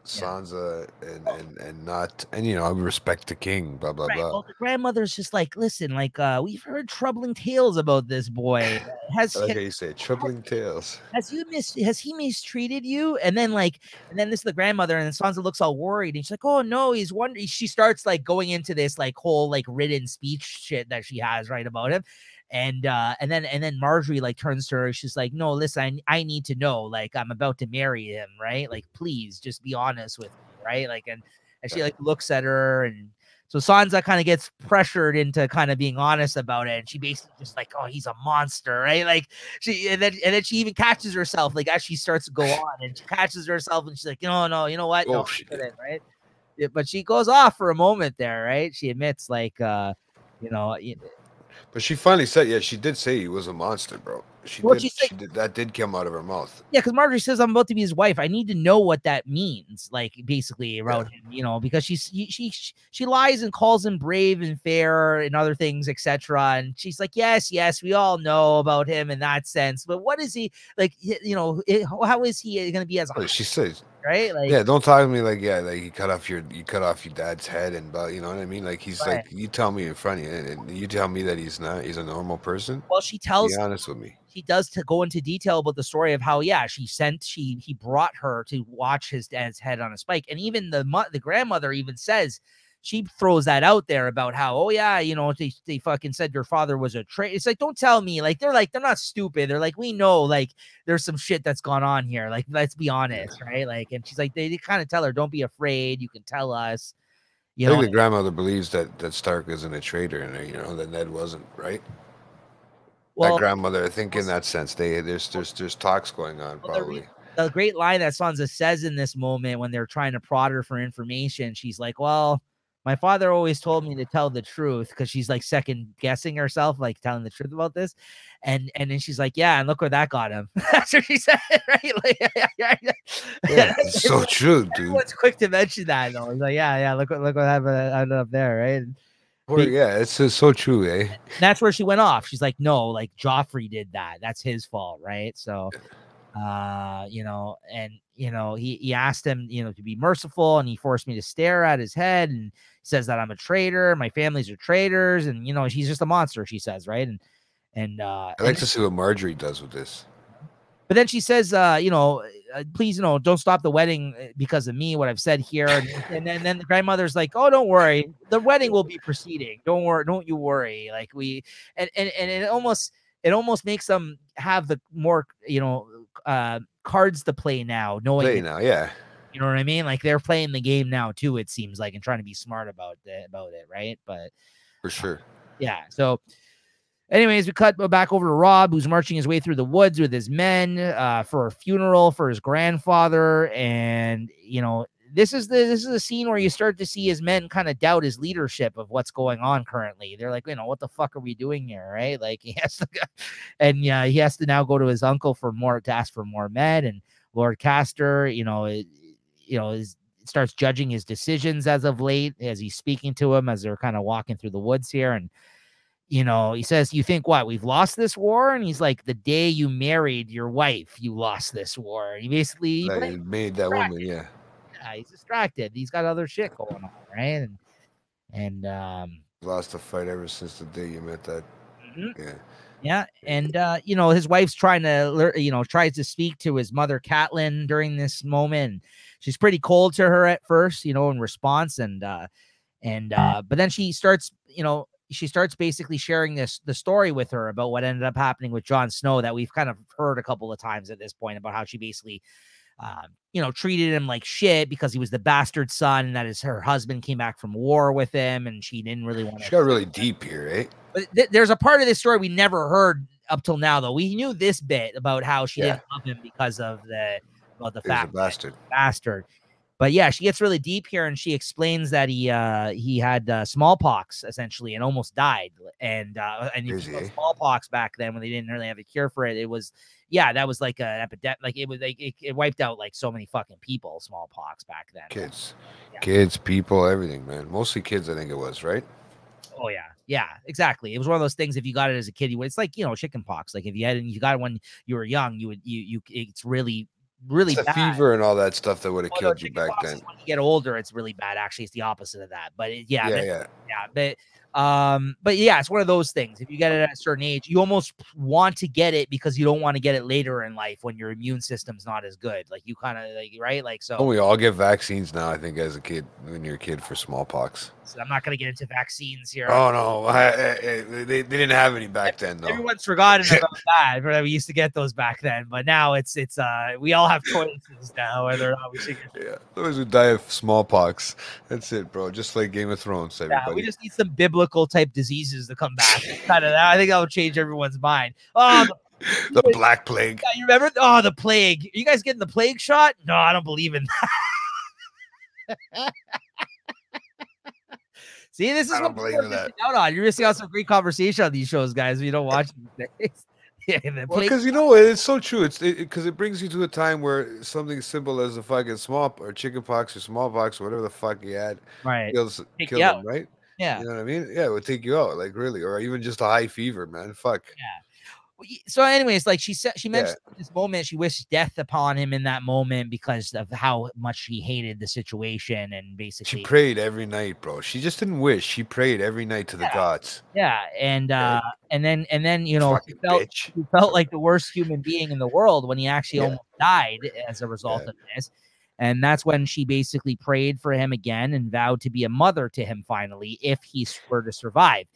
Sansa and, and and not and you know respect the king blah blah right. blah. Well, the grandmother's just like, listen, like uh, we've heard troubling tales about this boy. Has like you say troubling tales? Has you mis has he mistreated you? And then like and then this is the grandmother and then Sansa looks all worried and she's like, oh no, he's wondering. She starts like going into this like whole like written speech shit that she has right about him and uh and then and then Margaery like turns to her she's like no listen I, I need to know like i'm about to marry him right? Like please just be honest with me right? Like and and she like looks at her and so sansa kind of gets pressured into kind of being honest about it and she basically just like oh he's a monster right? Like she and then and then she even catches herself like as she starts to go on and she catches herself and she's like no no you know what? Oh, no, right? Yeah, but she goes off for a moment there right? She admits like uh you know but she finally said, yeah, she did say he was a monster, bro. She well, did. She, said, she did. That did come out of her mouth. Yeah, because Margaery says I'm about to be his wife. I need to know what that means, like basically around yeah. him, you know, because she's she, she she lies and calls him brave and fair and other things, etc. And she's like, yes, yes, we all know about him in that sense, but what is he like? You know, how is he going to be as? A she says right? Like, yeah, don't talk to me like, yeah, like you cut off your you cut off your dad's head and but you know what I mean? Like he's right. like, you tell me in front of you, and you tell me that he's not, he's a normal person. Well, she tells. Be honest with me. He does to go into detail about the story of how, yeah, she sent, she he brought her to watch his dad's head on a spike, and even the the grandmother even says she throws that out there about how, oh yeah, you know, they, they fucking said your father was a traitor. It's like, don't tell me. Like they're like, they're not stupid. They're like, we know, like there's some shit that's gone on here. Like, let's be honest, right? Like, and she's like, they, they kind of tell her, don't be afraid. You can tell us. You I know, think the grandmother believes that that Stark isn't a traitor, and uh, you know that Ned wasn't, right? Well, that grandmother, I think in that sense, they there's there's there's talks going on well, probably. The, the great line that Sansa says in this moment when they're trying to prod her for information, she's like, "Well, my father always told me to tell the truth because she's like second guessing herself, like telling the truth about this. And and then she's like, Yeah, and look where that got him. That's what she said, right? Like, yeah, yeah, it's so true, dude. Everyone's quick to mention that though. He's like, Yeah, yeah, look what look what happened up there, right? Well, yeah, it's, it's so true, eh? That's where she went off. She's like, No, like Joffrey did that. That's his fault, right? So uh, you know, and you know, he he asked him, you know, to be merciful, and he forced me to stare at his head, and says that I'm a traitor, my families are traitors, and you know, she's just a monster. She says, right, and and uh, I like and, to see what Margaery does with this. But then she says, uh, you know, uh, please, you know, don't stop the wedding uh, because of me, what I've said here. And, and, then, and then the grandmother's like, oh, don't worry. The wedding will be proceeding. Don't worry. Don't you worry. Like we, and, and, and it almost, it almost makes them have the more, you know, uh, cards to play now, knowing play now, yeah. You know what I mean? Like they're playing the game now too. It seems like and trying to be smart about it, about it, right? But for sure, uh, yeah. So Anyways, we cut back over to Robb, who's marching his way through the woods with his men uh, for a funeral for his grandfather, and you know this is the this is a scene where you start to see his men kind of doubt his leadership of what's going on currently. They're like, you know, what the fuck are we doing here, right? Like he has to, go, and yeah, he has to now go to his uncle for more to ask for more med, and Lord Karstark, you know, it, you know, is starts judging his decisions as of late as he's speaking to him as they're kind of walking through the woods here, and you know, he says, You think what? We've lost this war? And he's like, The day you married your wife, you lost this war. he basically he made that woman, yeah yeah, he's distracted. He's got other shit going on, right? And and um lost the fight ever since the day you met that. Mm-hmm. Yeah. Yeah, and uh, you know his wife's trying to, you know, tries to speak to his mother, Catelyn, during this moment. She's pretty cold to her at first, you know, in response, and uh, and uh, but then she starts, you know, she starts basically sharing this the story with her about what ended up happening with Jon Snow that we've kind of heard a couple of times at this point about how she basically um, you know, treated him like shit because he was the bastard son, and that is her husband came back from war with him, and she didn't really want to. She got really deep here, right? But th- there's a part of this story we never heard up till now, though. We knew this bit about how she yeah. didn't love him because of the well, the fact bastard, bastard. But yeah, she gets really deep here, and she explains that he uh, he had uh, smallpox essentially and almost died, and uh, and smallpox back then when they didn't really have a cure for it, it was yeah, that was like an epidemic. Like it was like it, it, wiped out like so many fucking people, smallpox back then. Kids, yeah. kids, people, everything, man. Mostly kids, I think it was, right? Oh yeah, yeah, exactly. It was one of those things. If you got it as a kid, you would. It's like you know, chicken pox. Like if you had it, you got it when you were young, you would you you. It's really really it's bad. fever and all that stuff that would have killed you back then. When you get older, it's really bad. Actually, it's the opposite of that. But it, yeah, yeah, but, yeah, yeah. But um, but yeah, it's one of those things. If you get it at a certain age, you almost want to get it because you don't want to get it later in life when your immune system's not as good. Like you kind of like right, like so. Oh, we all get vaccines now. I think as a kid, when you're a kid for smallpox. So I'm not going to get into vaccines here. Oh no, I, I, they, they didn't have any back then. Though. Everyone's forgotten about that. But we used to get those back then, but now it's it's uh we all have choices now whether or not we should. Get yeah, those who die of smallpox. That's it, bro. Just like Game of Thrones. Everybody. Yeah, we just need some biblical type diseases to come back. kind of that. I think that will change everyone's mind. Oh. The, the Black Plague. Yeah, you remember? Oh, the plague. Are you guys getting the plague shot? No, I don't believe in that. See, this is what you're missing out on. You're missing out some great conversation on these shows, guys. If you don't watch these things. Yeah, because you know it's so true. It's because it, it, brings you to a time where something simple as a fucking small or chickenpox or smallpox or whatever the fuck you had, right, kills kill them, right? Yeah, you know what I mean. Yeah, it would take you out, like really, or even just a high fever, man. Fuck. Yeah so anyways like she said she mentioned yeah. this moment she wished death upon him in that moment because of how much she hated the situation and basically she prayed every night bro she just didn't wish she prayed every night to the gods yeah and uh and then and then you know he felt, he felt like the worst human being in the world when he actually yeah. almost died as a result of this and that's when she basically prayed for him again and vowed to be a mother to him finally if he were to survive.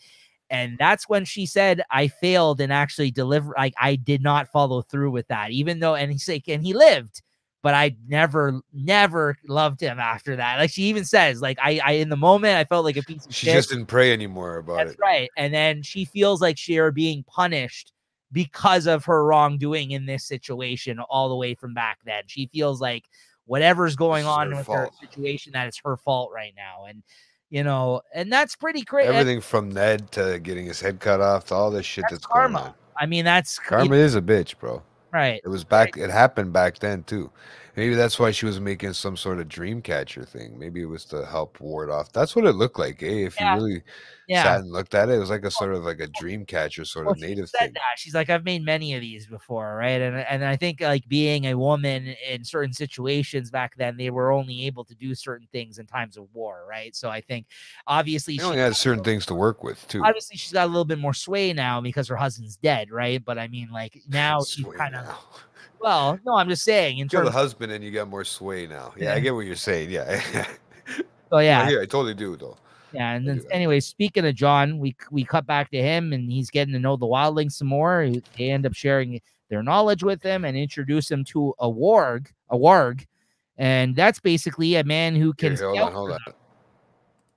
And that's when she said i failed and actually deliver like i did not follow through with that even though and he's like and he lived but i never never loved him after that. Like she even says like i i in the moment i felt like a piece of she shit. just didn't pray anymore about that's it. That's right. And then she feels like she are being punished because of her wrongdoing in this situation all the way from back then. She feels like whatever's going on with fault. her situation that it's her fault right now and you know, and that's pretty crazy. Eh Everything from Ned to getting his head cut off to all this shit that's, that's karma. I mean, that's karma is a bitch, bro. Right. It was back. Right. It happened back then too. Maybe that's why she was making some sort of dream catcher thing. Maybe it was to help ward off. That's what it looked like. Eh? If yeah. you really yeah. sat and looked at it, it was like a sort of like a dream catcher sort well, of native thing. That. She's like, I've made many of these before, right? And and I think like being a woman in certain situations back then, they were only able to do certain things in times of war, right? So I think obviously she only had certain things to work with too. Obviously, she's got a little bit more sway now because her husband's dead, right? But I mean, like now she's kind of well, no, I'm just saying. In terms the husband and you got more sway now. Yeah, yeah. I get what you're saying. Yeah. oh yeah. yeah, I totally do though. Yeah, and then anyway, speaking of Jon, we we cut back to him, and he's getting to know the wildlings some more. They end up sharing their knowledge with him and introduce him to a warg, a warg, and that's basically a man who can. Here, hold on, hold on.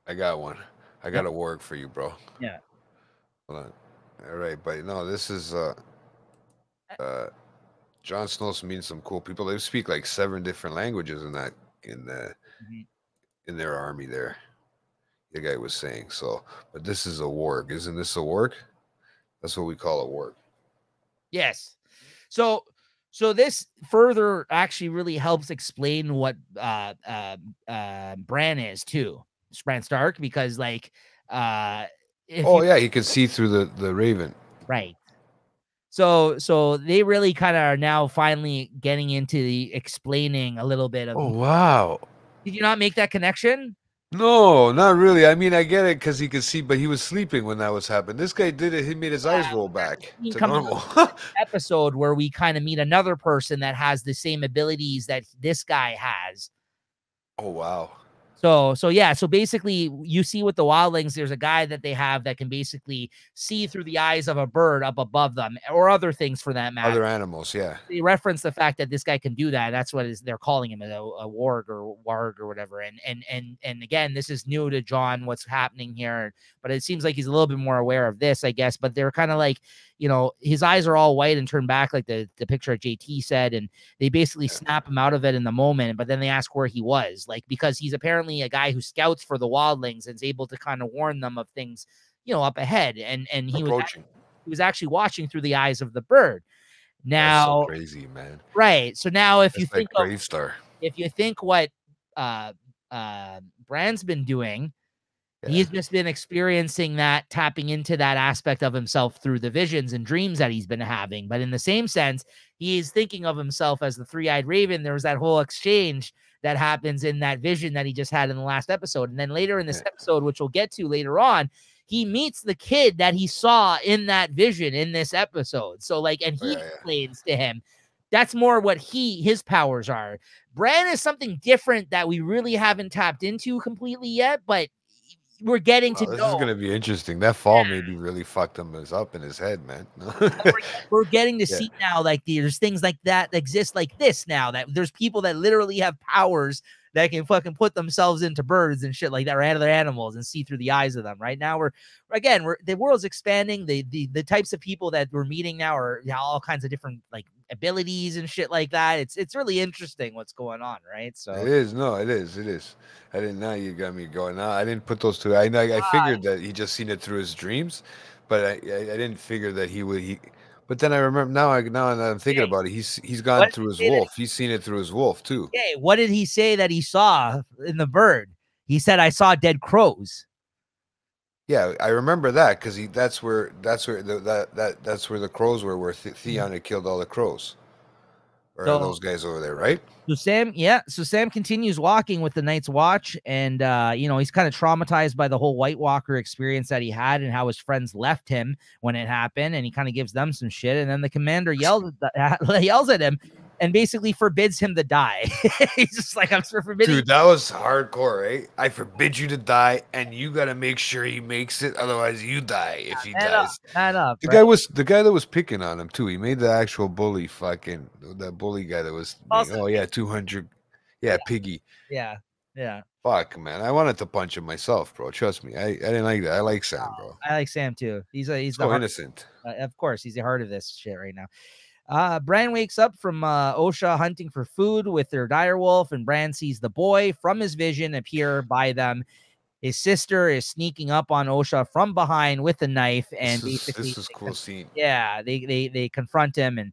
I got one. I got a warg for you, bro. Yeah. Hold on. all right, but no, this is uh, uh, Jon Snow means some cool people. They speak like seven different languages in that in the Mhm. in their army there. The guy was saying so, but this is a warg, isn't this a warg? That's what we call a warg. Yes. So so this further actually really helps explain what uh uh uh Bran is too. Bran Stark because like uh Oh you- yeah, he can see through the the raven. right. So so they really kind of are now finally getting into the explaining a little bit of Oh wow. did you not make that connection? No, not really. I mean, I get it because he could see, but he was sleeping when that was happening. This guy did it. He made his eyes roll back he to normal. Episode where we kind of meet another person that has the same abilities that this guy has. oh wow. So so yeah, so basically you see with the wildlings, there's a guy that they have that can basically see through the eyes of a bird up above them eh, or other things for that matter. Other animals, yeah. they reference the fact that this guy can do that. That's what is they're calling him a, a warg or warg or whatever. And and and and again, this is new to Jon. What's happening here? But it seems like he's a little bit more aware of this, I guess. But they're kind of like, you know, his eyes are all white and turned back, like the the picture of JT said, and they basically Yeah. snap him out of it in the moment. But then they ask where he was, like because he's apparently a guy who scouts for the wildlings and is able to kind of warn them of things, you know, up ahead. And and he was Approaching. he was actually watching through the eyes of the bird. That's so Now, crazy, man. right. So now, if you It's like think of Star. if you think what uh uh Bran's been doing, Yeah. he's just been experiencing that tapping into that aspect of himself through the visions and dreams that he's been having. But in the same sense, he's thinking of himself as the three-eyed raven. There was that whole exchange that happens in that vision that he just had in the last episode. And then later in this episode, which we'll get to later on, he meets the kid that he saw in that vision in this episode. So like, and oh, he Yeah, yeah. explains to him that's more what he his powers are. Bran is something different that we really haven't tapped into completely yet, but we're getting to oh, this know. is gonna be interesting. That fall maybe really fucked him up in his head, man. Oh, we're getting to Yeah. see now like there's things like that that exist like this now that there's people that literally have powers that can fucking put themselves into birds and shit like that or other animals and see through the eyes of them right now we're again we're the world's expanding the the, the types of people that we're meeting now are you know, all kinds of different like abilities and shit like that it's it's really interesting what's going on right so It is no, it is, it is. I didn't know you got me going. No, I didn't put those two. I know I figured that he just seen it through his dreams, but I, I, I didn't figure that he would he. But then I remember now. I now that I'm thinking about it. He's he's gone What through his wolf. He's seen it through his wolf too. okay what did he say that he saw in the bird he said i saw dead crows Yeah, I remember that because he that's where that's where the, that that that's where the crows were. Where the Theon had killed all the crows, or So- those guys over there, right? So Sam, yeah, so Sam continues walking with the Night's Watch, and uh, you know he's kind of traumatized by the whole White Walker experience that he had and how his friends left him when it happened, and he kind of gives them some shit, and then the commander yells at the, yells at him and basically forbids him to die. he's just like, I'm for forbidding. Dude, that was hardcore, right? I forbid you to die, and you got to make sure he makes it. Otherwise, you die if he Man up, dies. man up. The right? guy was the guy that was picking on him too. He made the actual bully fucking that bully guy that was. being- Also- oh yeah, two hundred. Yeah, piggy. yeah, yeah. Fuck man, I wanted to punch him myself, bro. Trust me, I, I didn't like that. I like Sam, bro. I like Sam too. He's a he's the So heart- innocent. Uh, of course, he's the heart of this shit right now. Uh, Bran wakes up from uh, Osha hunting for food with their direwolf, and Bran sees the boy from his vision appear by them. His sister is sneaking up on Osha from behind with a knife, and this is, basically, this is cool scene. yeah, they they they confront him, and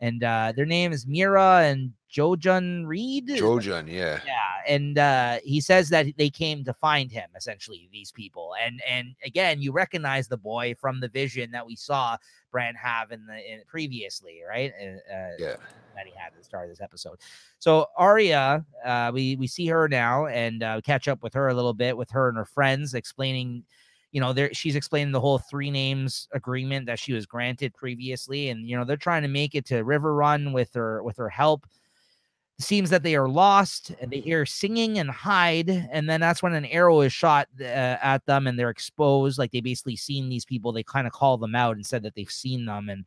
and uh, their name is Meera and Jojen Reed. Jojen, yeah. Yeah, and uh, he says that they came to find him. Essentially, these people, and and again, you recognize the boy from the vision that we saw Bran have in the in previously, right? Uh, uh, Yeah. that he had at the start of this episode. So Arya, uh, we we see her now and uh, catch up with her a little bit with her and her friends, explaining, you know, there she's explaining the whole three names agreement that she was granted previously, and you know they're trying to make it to Riverrun with her with her help. Seems that they are lost, and they hear singing and hide, and then that's when an arrow is shot uh, at them, and they're exposed. Like they basically seen these people. They kind of call them out and said that they've seen them, and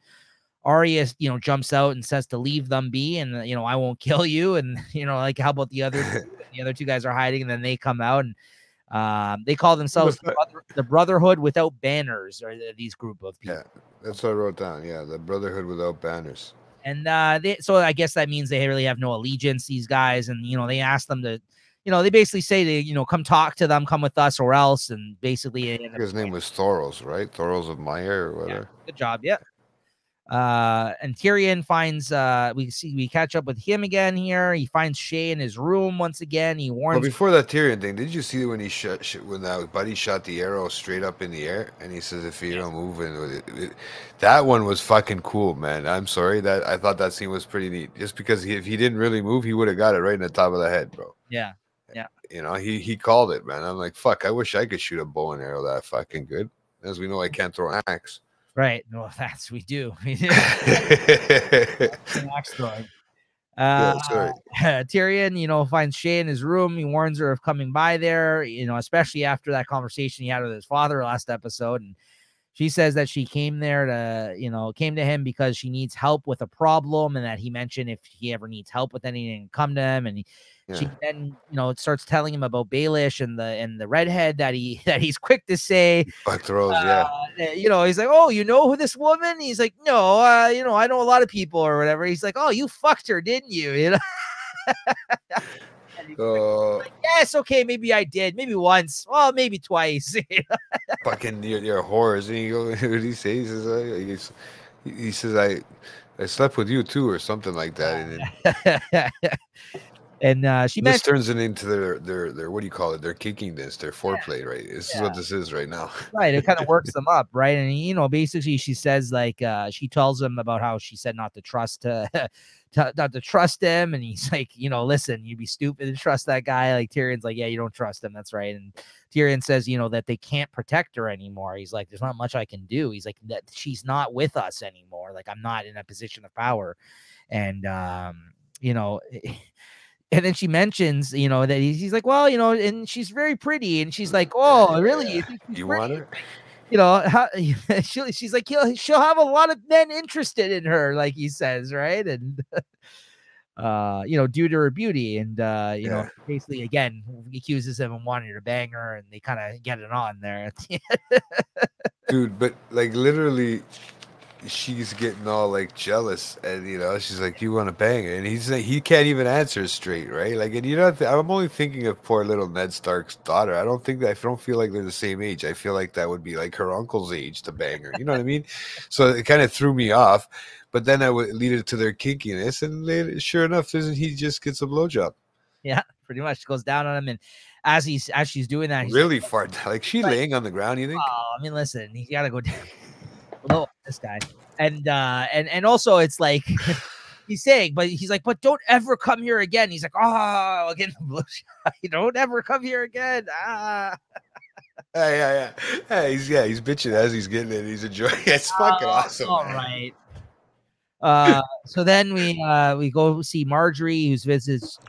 Arya, you know, jumps out and says to leave them be, and uh, you know, I won't kill you. And you know, like how about the other the other two guys are hiding, and then they come out, and Um, they call themselves the, brother, the, Brotherhood without banners, or these group of people. Yeah, that's what I wrote down. Yeah, the Brotherhood without banners. And uh, they, so I guess that means they really have no allegiance. These guys, and you know, they ask them to, you know, they basically say to you know, come talk to them, come with us, or else. And basically, his name was Thoros, right? Thoros of Myr or whatever. Yeah, good job. Yeah. Uh, and Tyrion finds uh, we see we catch up with him again here. He finds Shae in his room once again. He warns. Well, before that Tyrion thing, did you see when he shot when that buddy shot the arrow straight up in the air, and he says, "If you don't move," and it, it, that one was fucking cool, man. I'm sorry that I thought that scene was pretty neat, just because he, if he didn't really move, he would have got it right in the top of the head, bro. Yeah, yeah. You know, he he called it, man. I'm like, fuck. I wish I could shoot a bow and arrow that fucking good. As we know, I can't throw an axe. Right. No, that's we do. Uh, yeah, Tyrion, you know, finds Shae in his room. He warns her of coming by there, you know, especially after that conversation he had with his father last episode. And she says that she came there to, you know, came to him because she needs help with a problem and that he mentioned if he ever needs help with anything, come to him. And he, yeah. She then, you know, it starts telling him about Baelish and the and the redhead that he that he's quick to say. throws, uh, yeah. You know, he's like, "Oh, you know who this woman?" He's like, "No, uh, you know, I know a lot of people or whatever." He's like, "Oh, you fucked her, didn't you?" You know. Uh, like, yes, okay, maybe I did, maybe once, well, maybe twice. fucking, you're, you're a whore, isn't he? What he say? He says, I, he says, I, I slept with you too, or something like that. And uh, she this turns it into their their their what do you call it? Their kinkiness, their foreplay, yeah. right? This yeah. is what this is right now. right. It kind of works them up, right? And you know, basically, she says like uh, she tells him about how she said not to trust uh, to, not to trust him, and he's like, you know, listen, you'd be stupid to trust that guy. Like Tyrion's like, yeah, you don't trust him. That's right. And Tyrion says, you know, that they can't protect her anymore. He's like, there's not much I can do. He's like, that she's not with us anymore. Like I'm not in a position of power, and um, you know and then she mentions, you know, that he's, he's, like, well, you know, and she's very pretty, and she's like, oh, really? You, you want her? You know, how, she, she's like, he'll, she'll have a lot of men interested in her, like he says, right? And uh, you know, due to her beauty, and uh, you yeah. know, basically again accuses him of wanting to bang her, and they kind of get it on there. Dude, but like literally, she's getting all like jealous, and you know, she's like, "You want to bang it?" And he's like, he can't even answer straight, right? Like, and you know, I'm only thinking of poor little Ned Stark's daughter. I don't think that I don't feel like they're the same age. I feel like that would be like her uncle's age to bang her. You know what I mean? So it kind of threw me off. But then I would lead it to their kinkiness, and they, sure enough, isn't he just gets a blowjob? Yeah, pretty much goes down on him, and as he's as she's doing that, really like, far down. Like she like, laying on the ground. You think? Oh, I mean, listen, he's got to go down. Below this guy and uh and and also it's like he's saying, but he's like, but don't ever come here again. He's like, oh, again, you don't ever come here again. Ah. Yeah, yeah, yeah. Hey, he's yeah, he's bitching as he's getting it. He's enjoying. It. It's fucking uh, awesome. All man. right. Uh, so then we uh we go see Margaery, who's visits,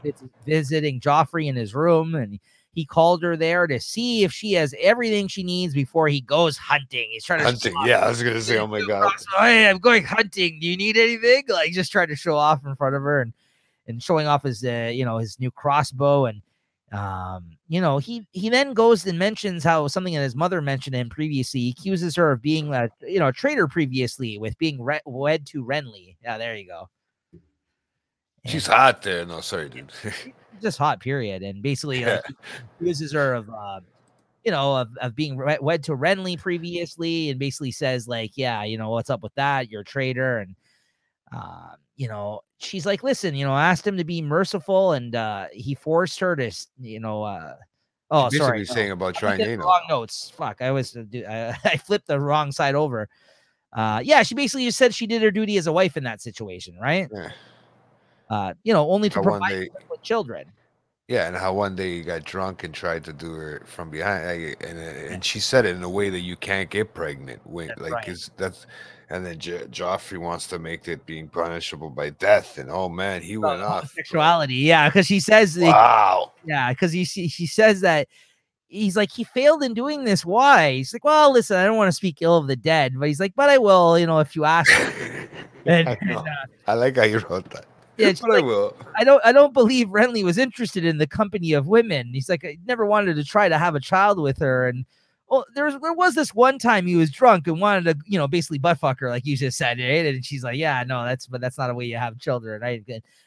visiting Joffrey in his room, and he called her there to see if she has everything she needs before he goes hunting. He's trying to hunting. Yeah, I was gonna say, oh my god, hey, I'm going hunting. Do you need anything? Like just trying to show off in front of her and and showing off his uh, you know his new crossbow and um you know he he then goes and mentions how something that his mother mentioned him previously he accuses her of being a you know a traitor previously with being re- wed to renly yeah there you go she's hot there no sorry dude just hot period and basically like, accuses her of uh, you know of, of being wed to renly previously and basically says like yeah you know what's up with that? You're a traitor. And uh, you know she's like listen you know asked him to be merciful and uh he forced her to you know uh oh She's sorry saying about trying to wrong notes. Fuck i was I, I flipped the wrong side over. Uh yeah she basically just said she did her duty as a wife in that situation right? Yeah uh, you know, only to how provide day, with children. Yeah, and how one day you got drunk and tried to do her from behind, and and she said it in a way that you can't get pregnant. When that's like, right. is that's and then jo- Joffrey wants to make it being punishable by death, and oh man, he went off. Sexuality, yeah, because she says, wow, yeah, because he she, says that he's like he failed in doing this. Why? He's like, well, listen, I don't want to speak ill of the dead, but he's like, but I will, you know, if you ask. and, and, uh, I like how you wrote that Yeah, but I will. I don't I don't believe Renly was interested in the company of women. He's like, I never wanted to try to have a child with her. And well, there's there was this one time he was drunk and wanted to, you know, basically butt fuck her, like you just said, right? And she's like, Yeah, no, that's but that's not a way you have children, right?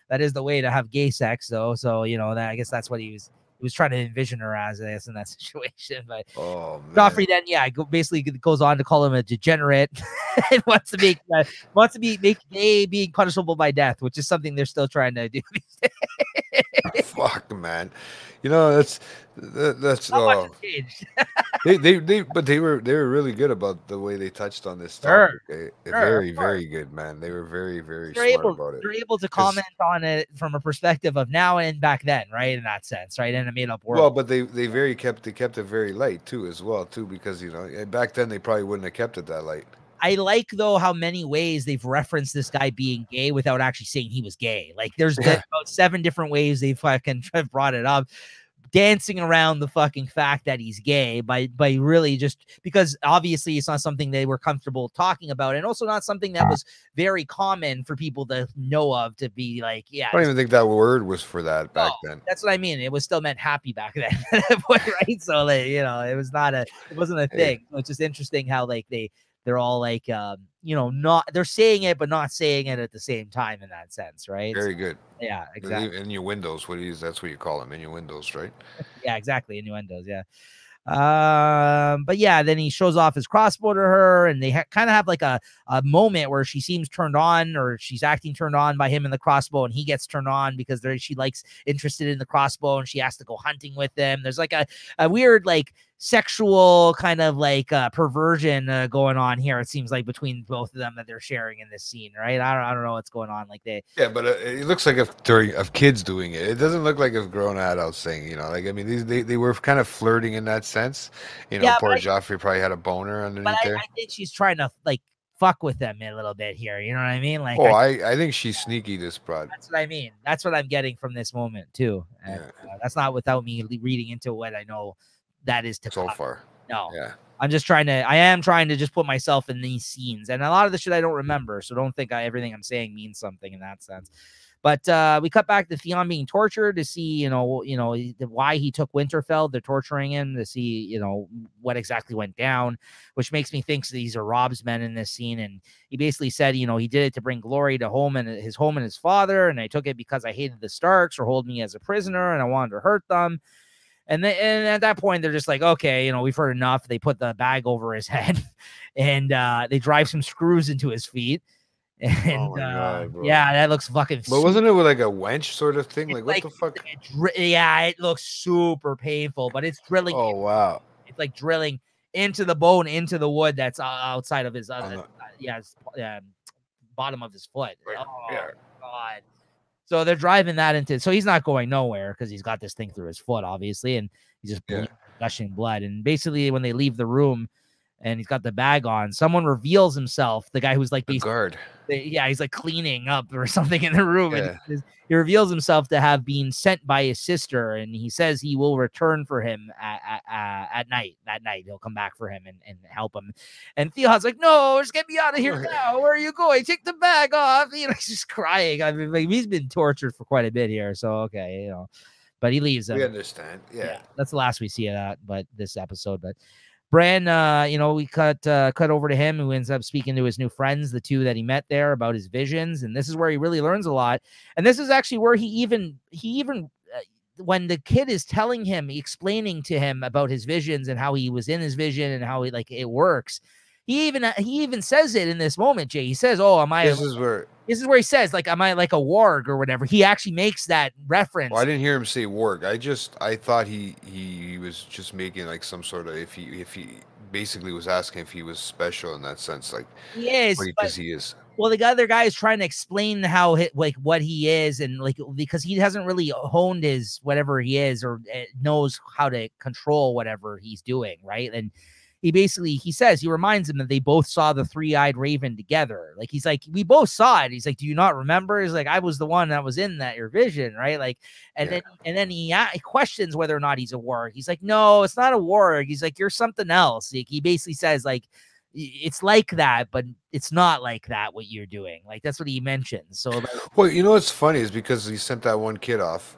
That is the way to have gay sex, though. So, you know, that I guess that's what he was he was trying to envision her as I guess in that situation. But Oh man. Joffrey then, yeah, go, basically goes on to call him a degenerate and wants to make uh, wants to be make gay being punishable by death, which is something they're still trying to do. Fuck, man. You know that's that, that's Not much oh, they, they they but they were they were really good about the way they touched on this Sure, topic. eh, eh, sure, very very good, man. They were very very they're smart able about it. they're able to comment on it from a perspective of now and back then, right? In that sense, right? In a made up world. Well, but they they very kept they kept it very light too as well too because you know eh, back then they probably wouldn't have kept it that light. I like though how many ways they've referenced this guy being gay without actually saying he was gay. Like there's Yeah. about seven different ways they fucking have brought it up, dancing around the fucking fact that he's gay by by really just because obviously it's not something they were comfortable talking about, and also not something that ah. was very common for people to know of to be like, yeah, I don't even think that word was for that back No. then. that's what I mean. It was still meant happy back then, at that point, right? So like, you know, it was not a, it wasn't a Yeah. thing. So it's just interesting how like they, they're all like, um, you know, not they're saying it but not saying it at the same time in that sense, right? Very good. yeah, exactly. In your windows, what is that's what you call them in your windows, right? Yeah, exactly. Innuendos. Yeah. Um, but yeah, then he shows off his crossbow to her, and they ha- kind of have like a, a moment where she seems turned on, or she's acting turned on by him in the crossbow, and he gets turned on because there she likes interested in the crossbow, and she has to go hunting with them There's like a, a weird like sexual kind of like uh, perversion uh, going on here. It seems like between both of them that they're sharing in this scene, right? I don't, I don't know what's going on. Like they, Yeah, but uh, it looks like if during of kids doing it. It doesn't look like of grown adults saying, you know, like I mean, these they, they were kind of flirting in that sense. You know, Yeah, poor Joffrey probably had a boner underneath but I, there. I think she's trying to like fuck with them a little bit here. You know what I mean? Like, oh, I- I, think she's sneaky. This broad. That's what I mean. That's what I'm getting from this moment too. And uh, that's not without me reading into what I know that is to so far. No, Yeah. I'm just trying to. I am trying to just put myself in these scenes, and a lot of the shit I don't remember. So don't think I, everything I'm saying means something in that sense. But uh, we cut back to Theon being tortured to see, you know, you know why he took Winterfell. They're torturing him to see, you know, what exactly went down, which makes me think these are Robb's men in this scene. And he basically said, you know, he did it to bring glory to home and his home and his father, and I took it because I hated the Starks or hold me as a prisoner, and I wanted to hurt them. And then and at that point, they're just like, okay, you know, we've heard enough. They put the bag over his head and uh, they drive some screws into his feet. And my uh, God, yeah, that looks fucking But wasn't it with like a wench sort of thing? It's Like what the fuck? yeah, it looks super painful, but it's drilling. Oh wow. It's like drilling into the bone, into the wood that's uh, outside of his, uh, uh, yeah, his, um, bottom of his foot. Right, Oh yeah. god! So they're driving that into. So he's not going nowhere because he's got this thing through his foot, obviously, and he's just Yeah. bleeding, gushing blood. And basically, when they leave the room, and he's got the bag on, someone reveals himself. The guy who's like The guard. yeah, he's like cleaning up or something in the room, and Yeah. he, he reveals himself to have been sent by his sister, and he says he will return for him at at, at night. That night, he'll come back for him and, and help him. And Theon's like, "No, just get me out of here now. Where are you going? Take the bag off." You know, he's just crying. I mean, like, he's been tortured for quite a bit here, so okay, you know. But he leaves him We understand. Yeah. that's the last we see of that, but this episode. But Bran, uh, you know, we cut uh, cut over to him, who ends up speaking to his new friends, the two that he met there, about his visions, and this is where he really learns a lot. And this is actually where he even he even uh, when the kid is telling him, explaining to him about his visions and how he was in his vision and how he like it works. He even uh, he even says it in this moment, Jay. He says, "Oh, am I?" This is where this is where he says, "Like, am I like a warg or whatever?" He actually makes that reference. well, I didn't hear him say work. I just I thought he, he he was just making like some sort of if he if he basically was asking if he was special in that sense, like he is, because he is. well the other guy is trying to explain how hi- like what he is and like because he hasn't really honed his whatever he is or uh, knows how to control whatever he's doing right and he basically he says he reminds him that they both saw the three-eyed raven together. Like he's like we both saw it. He's like do you not remember? He's like i was the one that was in that your vision right? Like and Yeah. then and then he, he questions whether or not he's a warg. He's like no it's not a warg. He's like you're something else. Like he basically says like it's like that, but it's not like that what you're doing. Like that's what he mentions. So like, well, you know what's funny is because he sent that one kid off,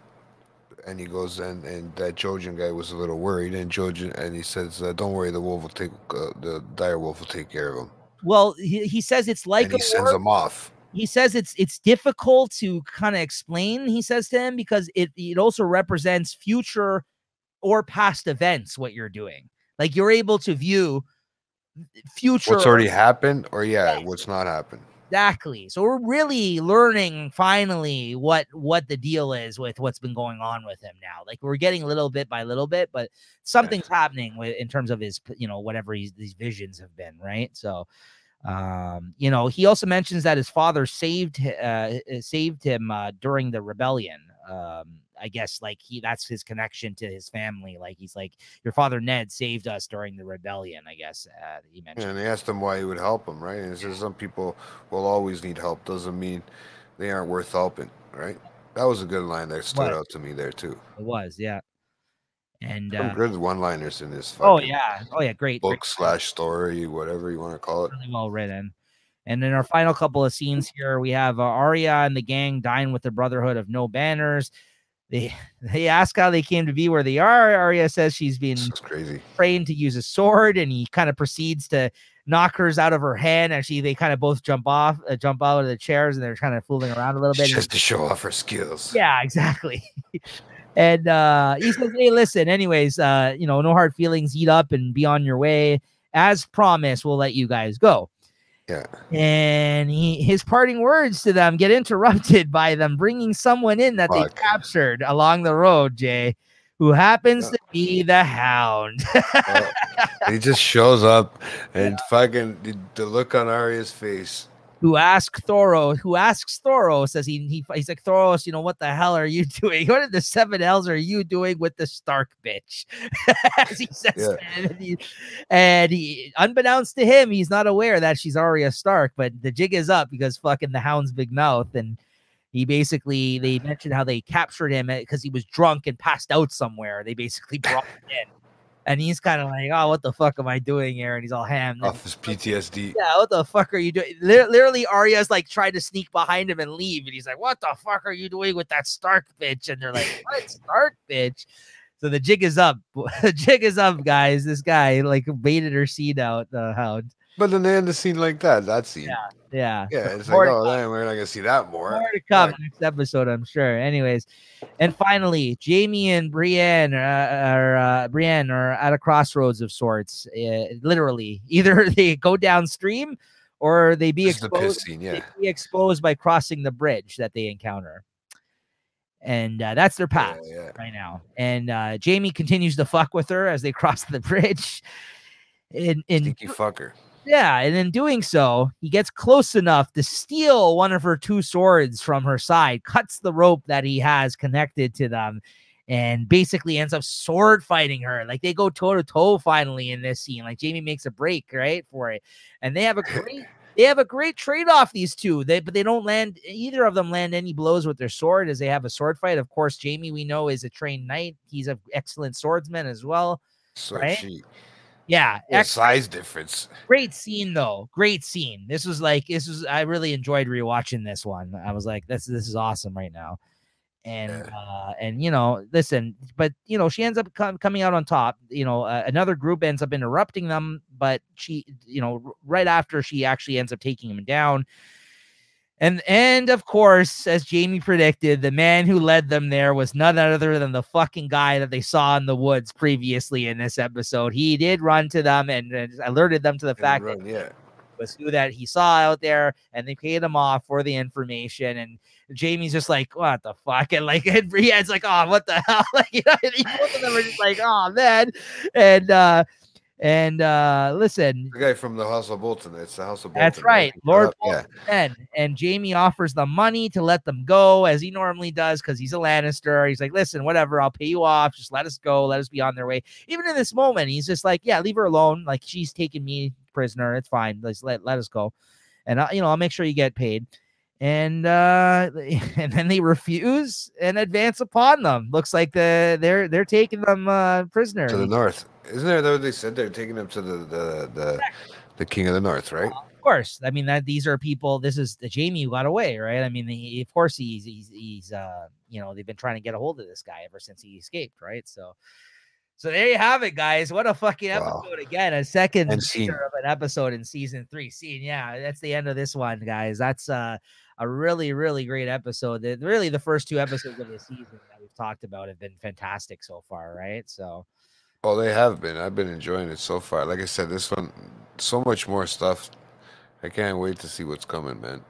and he goes and and that Jojen guy was a little worried, and Jojen and he says, uh, "Don't worry, the wolf will take uh, the dire wolf will take care of him." Well, he, he says it's like and he sends him off. He says it's it's difficult to kind of explain. He says to him because it it also represents future or past events. What you're doing, like you're able to view future what's already happened or yeah what's not happened exactly so we're really learning finally what what the deal is with what's been going on with him now like we're getting a little bit by little bit but something's right. happening with in terms of his you know whatever he's, these visions have been right so um you know he also mentions that his father saved uh saved him uh during the rebellion um I guess like he that's his connection to his family. Like he's like your father Ned saved us during the rebellion. I guess uh, he mentioned. Yeah, and they asked him why he would help him, right? And he says some people will always need help. Doesn't mean they aren't worth helping, right? That was a good line that stood out to me there too. It was, yeah. And uh, good one-liners in this. Oh yeah, oh yeah, great book great. slash story, whatever you want to call it. Really well written. And in our final couple of scenes here, we have uh, Arya and the gang dine with the Brotherhood of No Banners they they ask how they came to be where they are. Arya says she's been crazy trained to use a sword, and he kind of proceeds to knock hers out of her hand. Actually, they kind of both jump off, uh, jump out of the chairs, and they're kind of fooling around a little bit. Just to show off her skills. Yeah, exactly. and uh, he says, "Hey, listen. Anyways, uh, you know, no hard feelings. Eat up and be on your way. As promised, we'll let you guys go." Yeah. And he, his parting words to them get interrupted by them bringing someone in that Fuck. they captured along the road, Jay, who happens yeah. to be the hound. well, he just shows up and yeah. fucking the, the look on Arya's face who asks Thoros, who asks Thoros, says he, he he's like Thoros, you know what the hell are you doing? What are the seven L's are you doing with the Stark bitch? As he says, yeah. and, he, and he, unbeknownst to him, he's not aware that she's Arya Stark, but the jig is up because fucking the Hound's big mouth and. He basically, they mentioned how they captured him eh, because he was drunk and passed out somewhere. They basically brought him in and he's kind of like, "Oh, what the fuck am I doing here?" And he's all hammed. Off his PTSD. Yeah, what the fuck are you doing? Literally, Arya's like trying to sneak behind him and leave, and he's like, "What the fuck are you doing with that Stark bitch?" And they're like, "What Stark bitch?" So the jig is up. the jig is up, guys. This guy like baited her seed out the hound. But then they end the scene like that. That scene. Yeah. Yeah. Yeah. It's like, oh, then we're not gonna see that more. More to come next episode, I'm sure. Anyways, and finally, Jaime and Brienne uh, are uh, Brienne are at a crossroads of sorts. Uh, literally, either they go downstream or they be exposed. The scene, yeah. be exposed by crossing the bridge that they encounter. And uh, that's their path yeah, yeah. right now. And uh, Jaime continues to fuck with her as they cross the bridge. In, in Stinky fucker yeah, and in doing so, he gets close enough to steal one of her two swords from her side, cuts the rope that he has connected to them, and basically ends up sword fighting her. Like they go toe to toe finally in this scene. Like Jaime makes a break, right, for it. And they have a great they have a great trade-off, these two. They but they don't land either of them land any blows with their sword as they have a sword fight. Of course, Jaime we know, is a trained knight. He's an excellent swordsman as well. So right? She- yeah, size difference. Great scene though. Great scene. This was like this was I really enjoyed rewatching this one. I was like, this this is awesome right now. And yeah. uh and you know, listen, but you know, she ends up com- coming out on top. You know, uh, another group ends up interrupting them, but she, you know, right after she actually ends up taking him down and and of course, as Jaime predicted, the man who led them there was none other than the fucking guy that they saw in the woods previously in this episode. He did run to them and, and alerted them to the fact run, that yeah. was who that he saw out there, and they paid him off for the information. And Jaime's just like, what the fuck? And like and Brienne's like, oh, what the hell? like, you know, both of them are just like, oh man. And uh and uh listen, the guy from the House of Bolton. It's the House of Bolton. That's right, Lord Bolton. Yeah. And Jaime offers the money to let them go, as he normally does, because he's a Lannister. He's like, listen, whatever, I'll pay you off. Just let us go. Let us be on their way. Even in this moment, he's just like, yeah, leave her alone. Like she's taking me prisoner. It's fine. Let's let let us go. And I, you know, I'll make sure you get paid and uh and then they refuse and advance upon them looks like the they're they're taking them uh prisoner to the north isn't there though they said they're taking them to the the the, the king of the north, right? of course. I mean that these are people. This is the Jaime who got away, right? I mean, he, of course he's he's he's uh you know they've been trying to get a hold of this guy ever since he escaped, right? So. So there you have it, guys. What a fucking episode wow. again. A second of an episode in season three. Scene, yeah, that's the end of this one, guys. That's uh a really, really great episode. That really the first two episodes of the season that we've talked about have been fantastic so far, right? So Oh, they have been. I've been enjoying it so far. Like I said, this one, so much more stuff. I can't wait to see what's coming, man.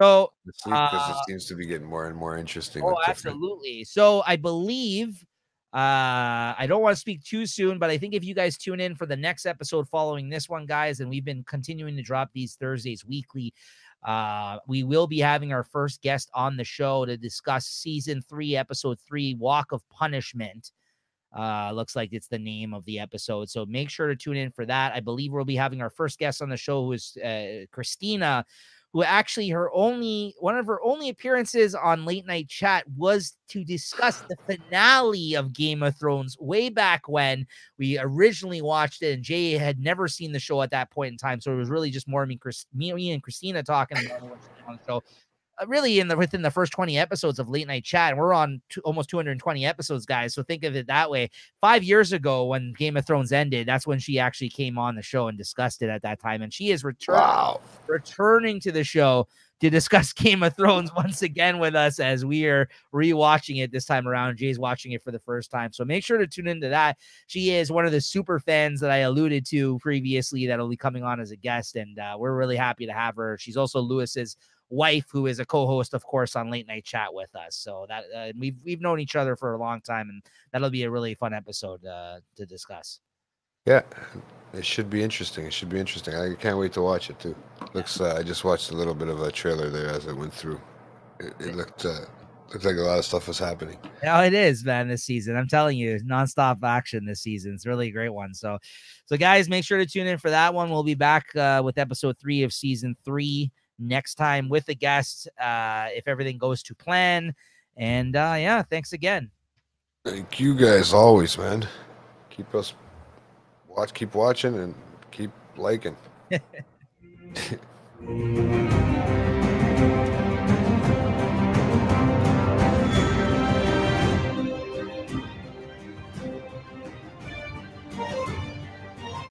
So, because uh, it seems to be getting more and more interesting. Oh, absolutely. So, I believe uh I don't want to speak too soon, but I think if you guys tune in for the next episode following this one, guys, and we've been continuing to drop these Thursdays weekly. Uh, we will be having our first guest on the show to discuss season three, episode three, Walk of Punishment. Uh, looks like it's the name of the episode. So make sure to tune in for that. I believe we'll be having our first guest on the show, who is uh, Christina, who actually her only one of her only appearances on late night chat was to discuss the finale of Game of Thrones way back when we originally watched it, and Jay had never seen the show at that point in time. So it was really just more me, Chris, me, and Christina talking about it on the show. Uh, really in the within the first 20 episodes of late night chat and we're on two, almost 220 episodes guys so think of it that way five years ago when game of thrones ended that's when she actually came on the show and discussed it at that time and she is returning wow. returning to the show to discuss Game of Thrones once again with us as we are rewatching it this time around. Jay's watching it for the first time. So make sure to tune into that. She is one of the super fans that I alluded to previously that'll be coming on as a guest. And uh, we're really happy to have her. She's also Lewis's wife, who is a co-host, of course, on Late Night Chat with us. So that uh, we've we've known each other for a long time, and that'll be a really fun episode uh, to discuss. Yeah, it should be interesting. It should be interesting. I can't wait to watch it too. Looks. Uh, I just watched a little bit of a trailer there as I went through. It, it looked. Uh, looked like a lot of stuff was happening. Yeah, it is, man. This season, I'm telling you, nonstop action this season. It's really a great one. So, so guys, make sure to tune in for that one. We'll be back uh, with episode three of season three next time with a guest uh, if everything goes to plan. And uh, yeah, thanks again. Thank you guys always, man. Keep us watch, keep watching, and keep liking.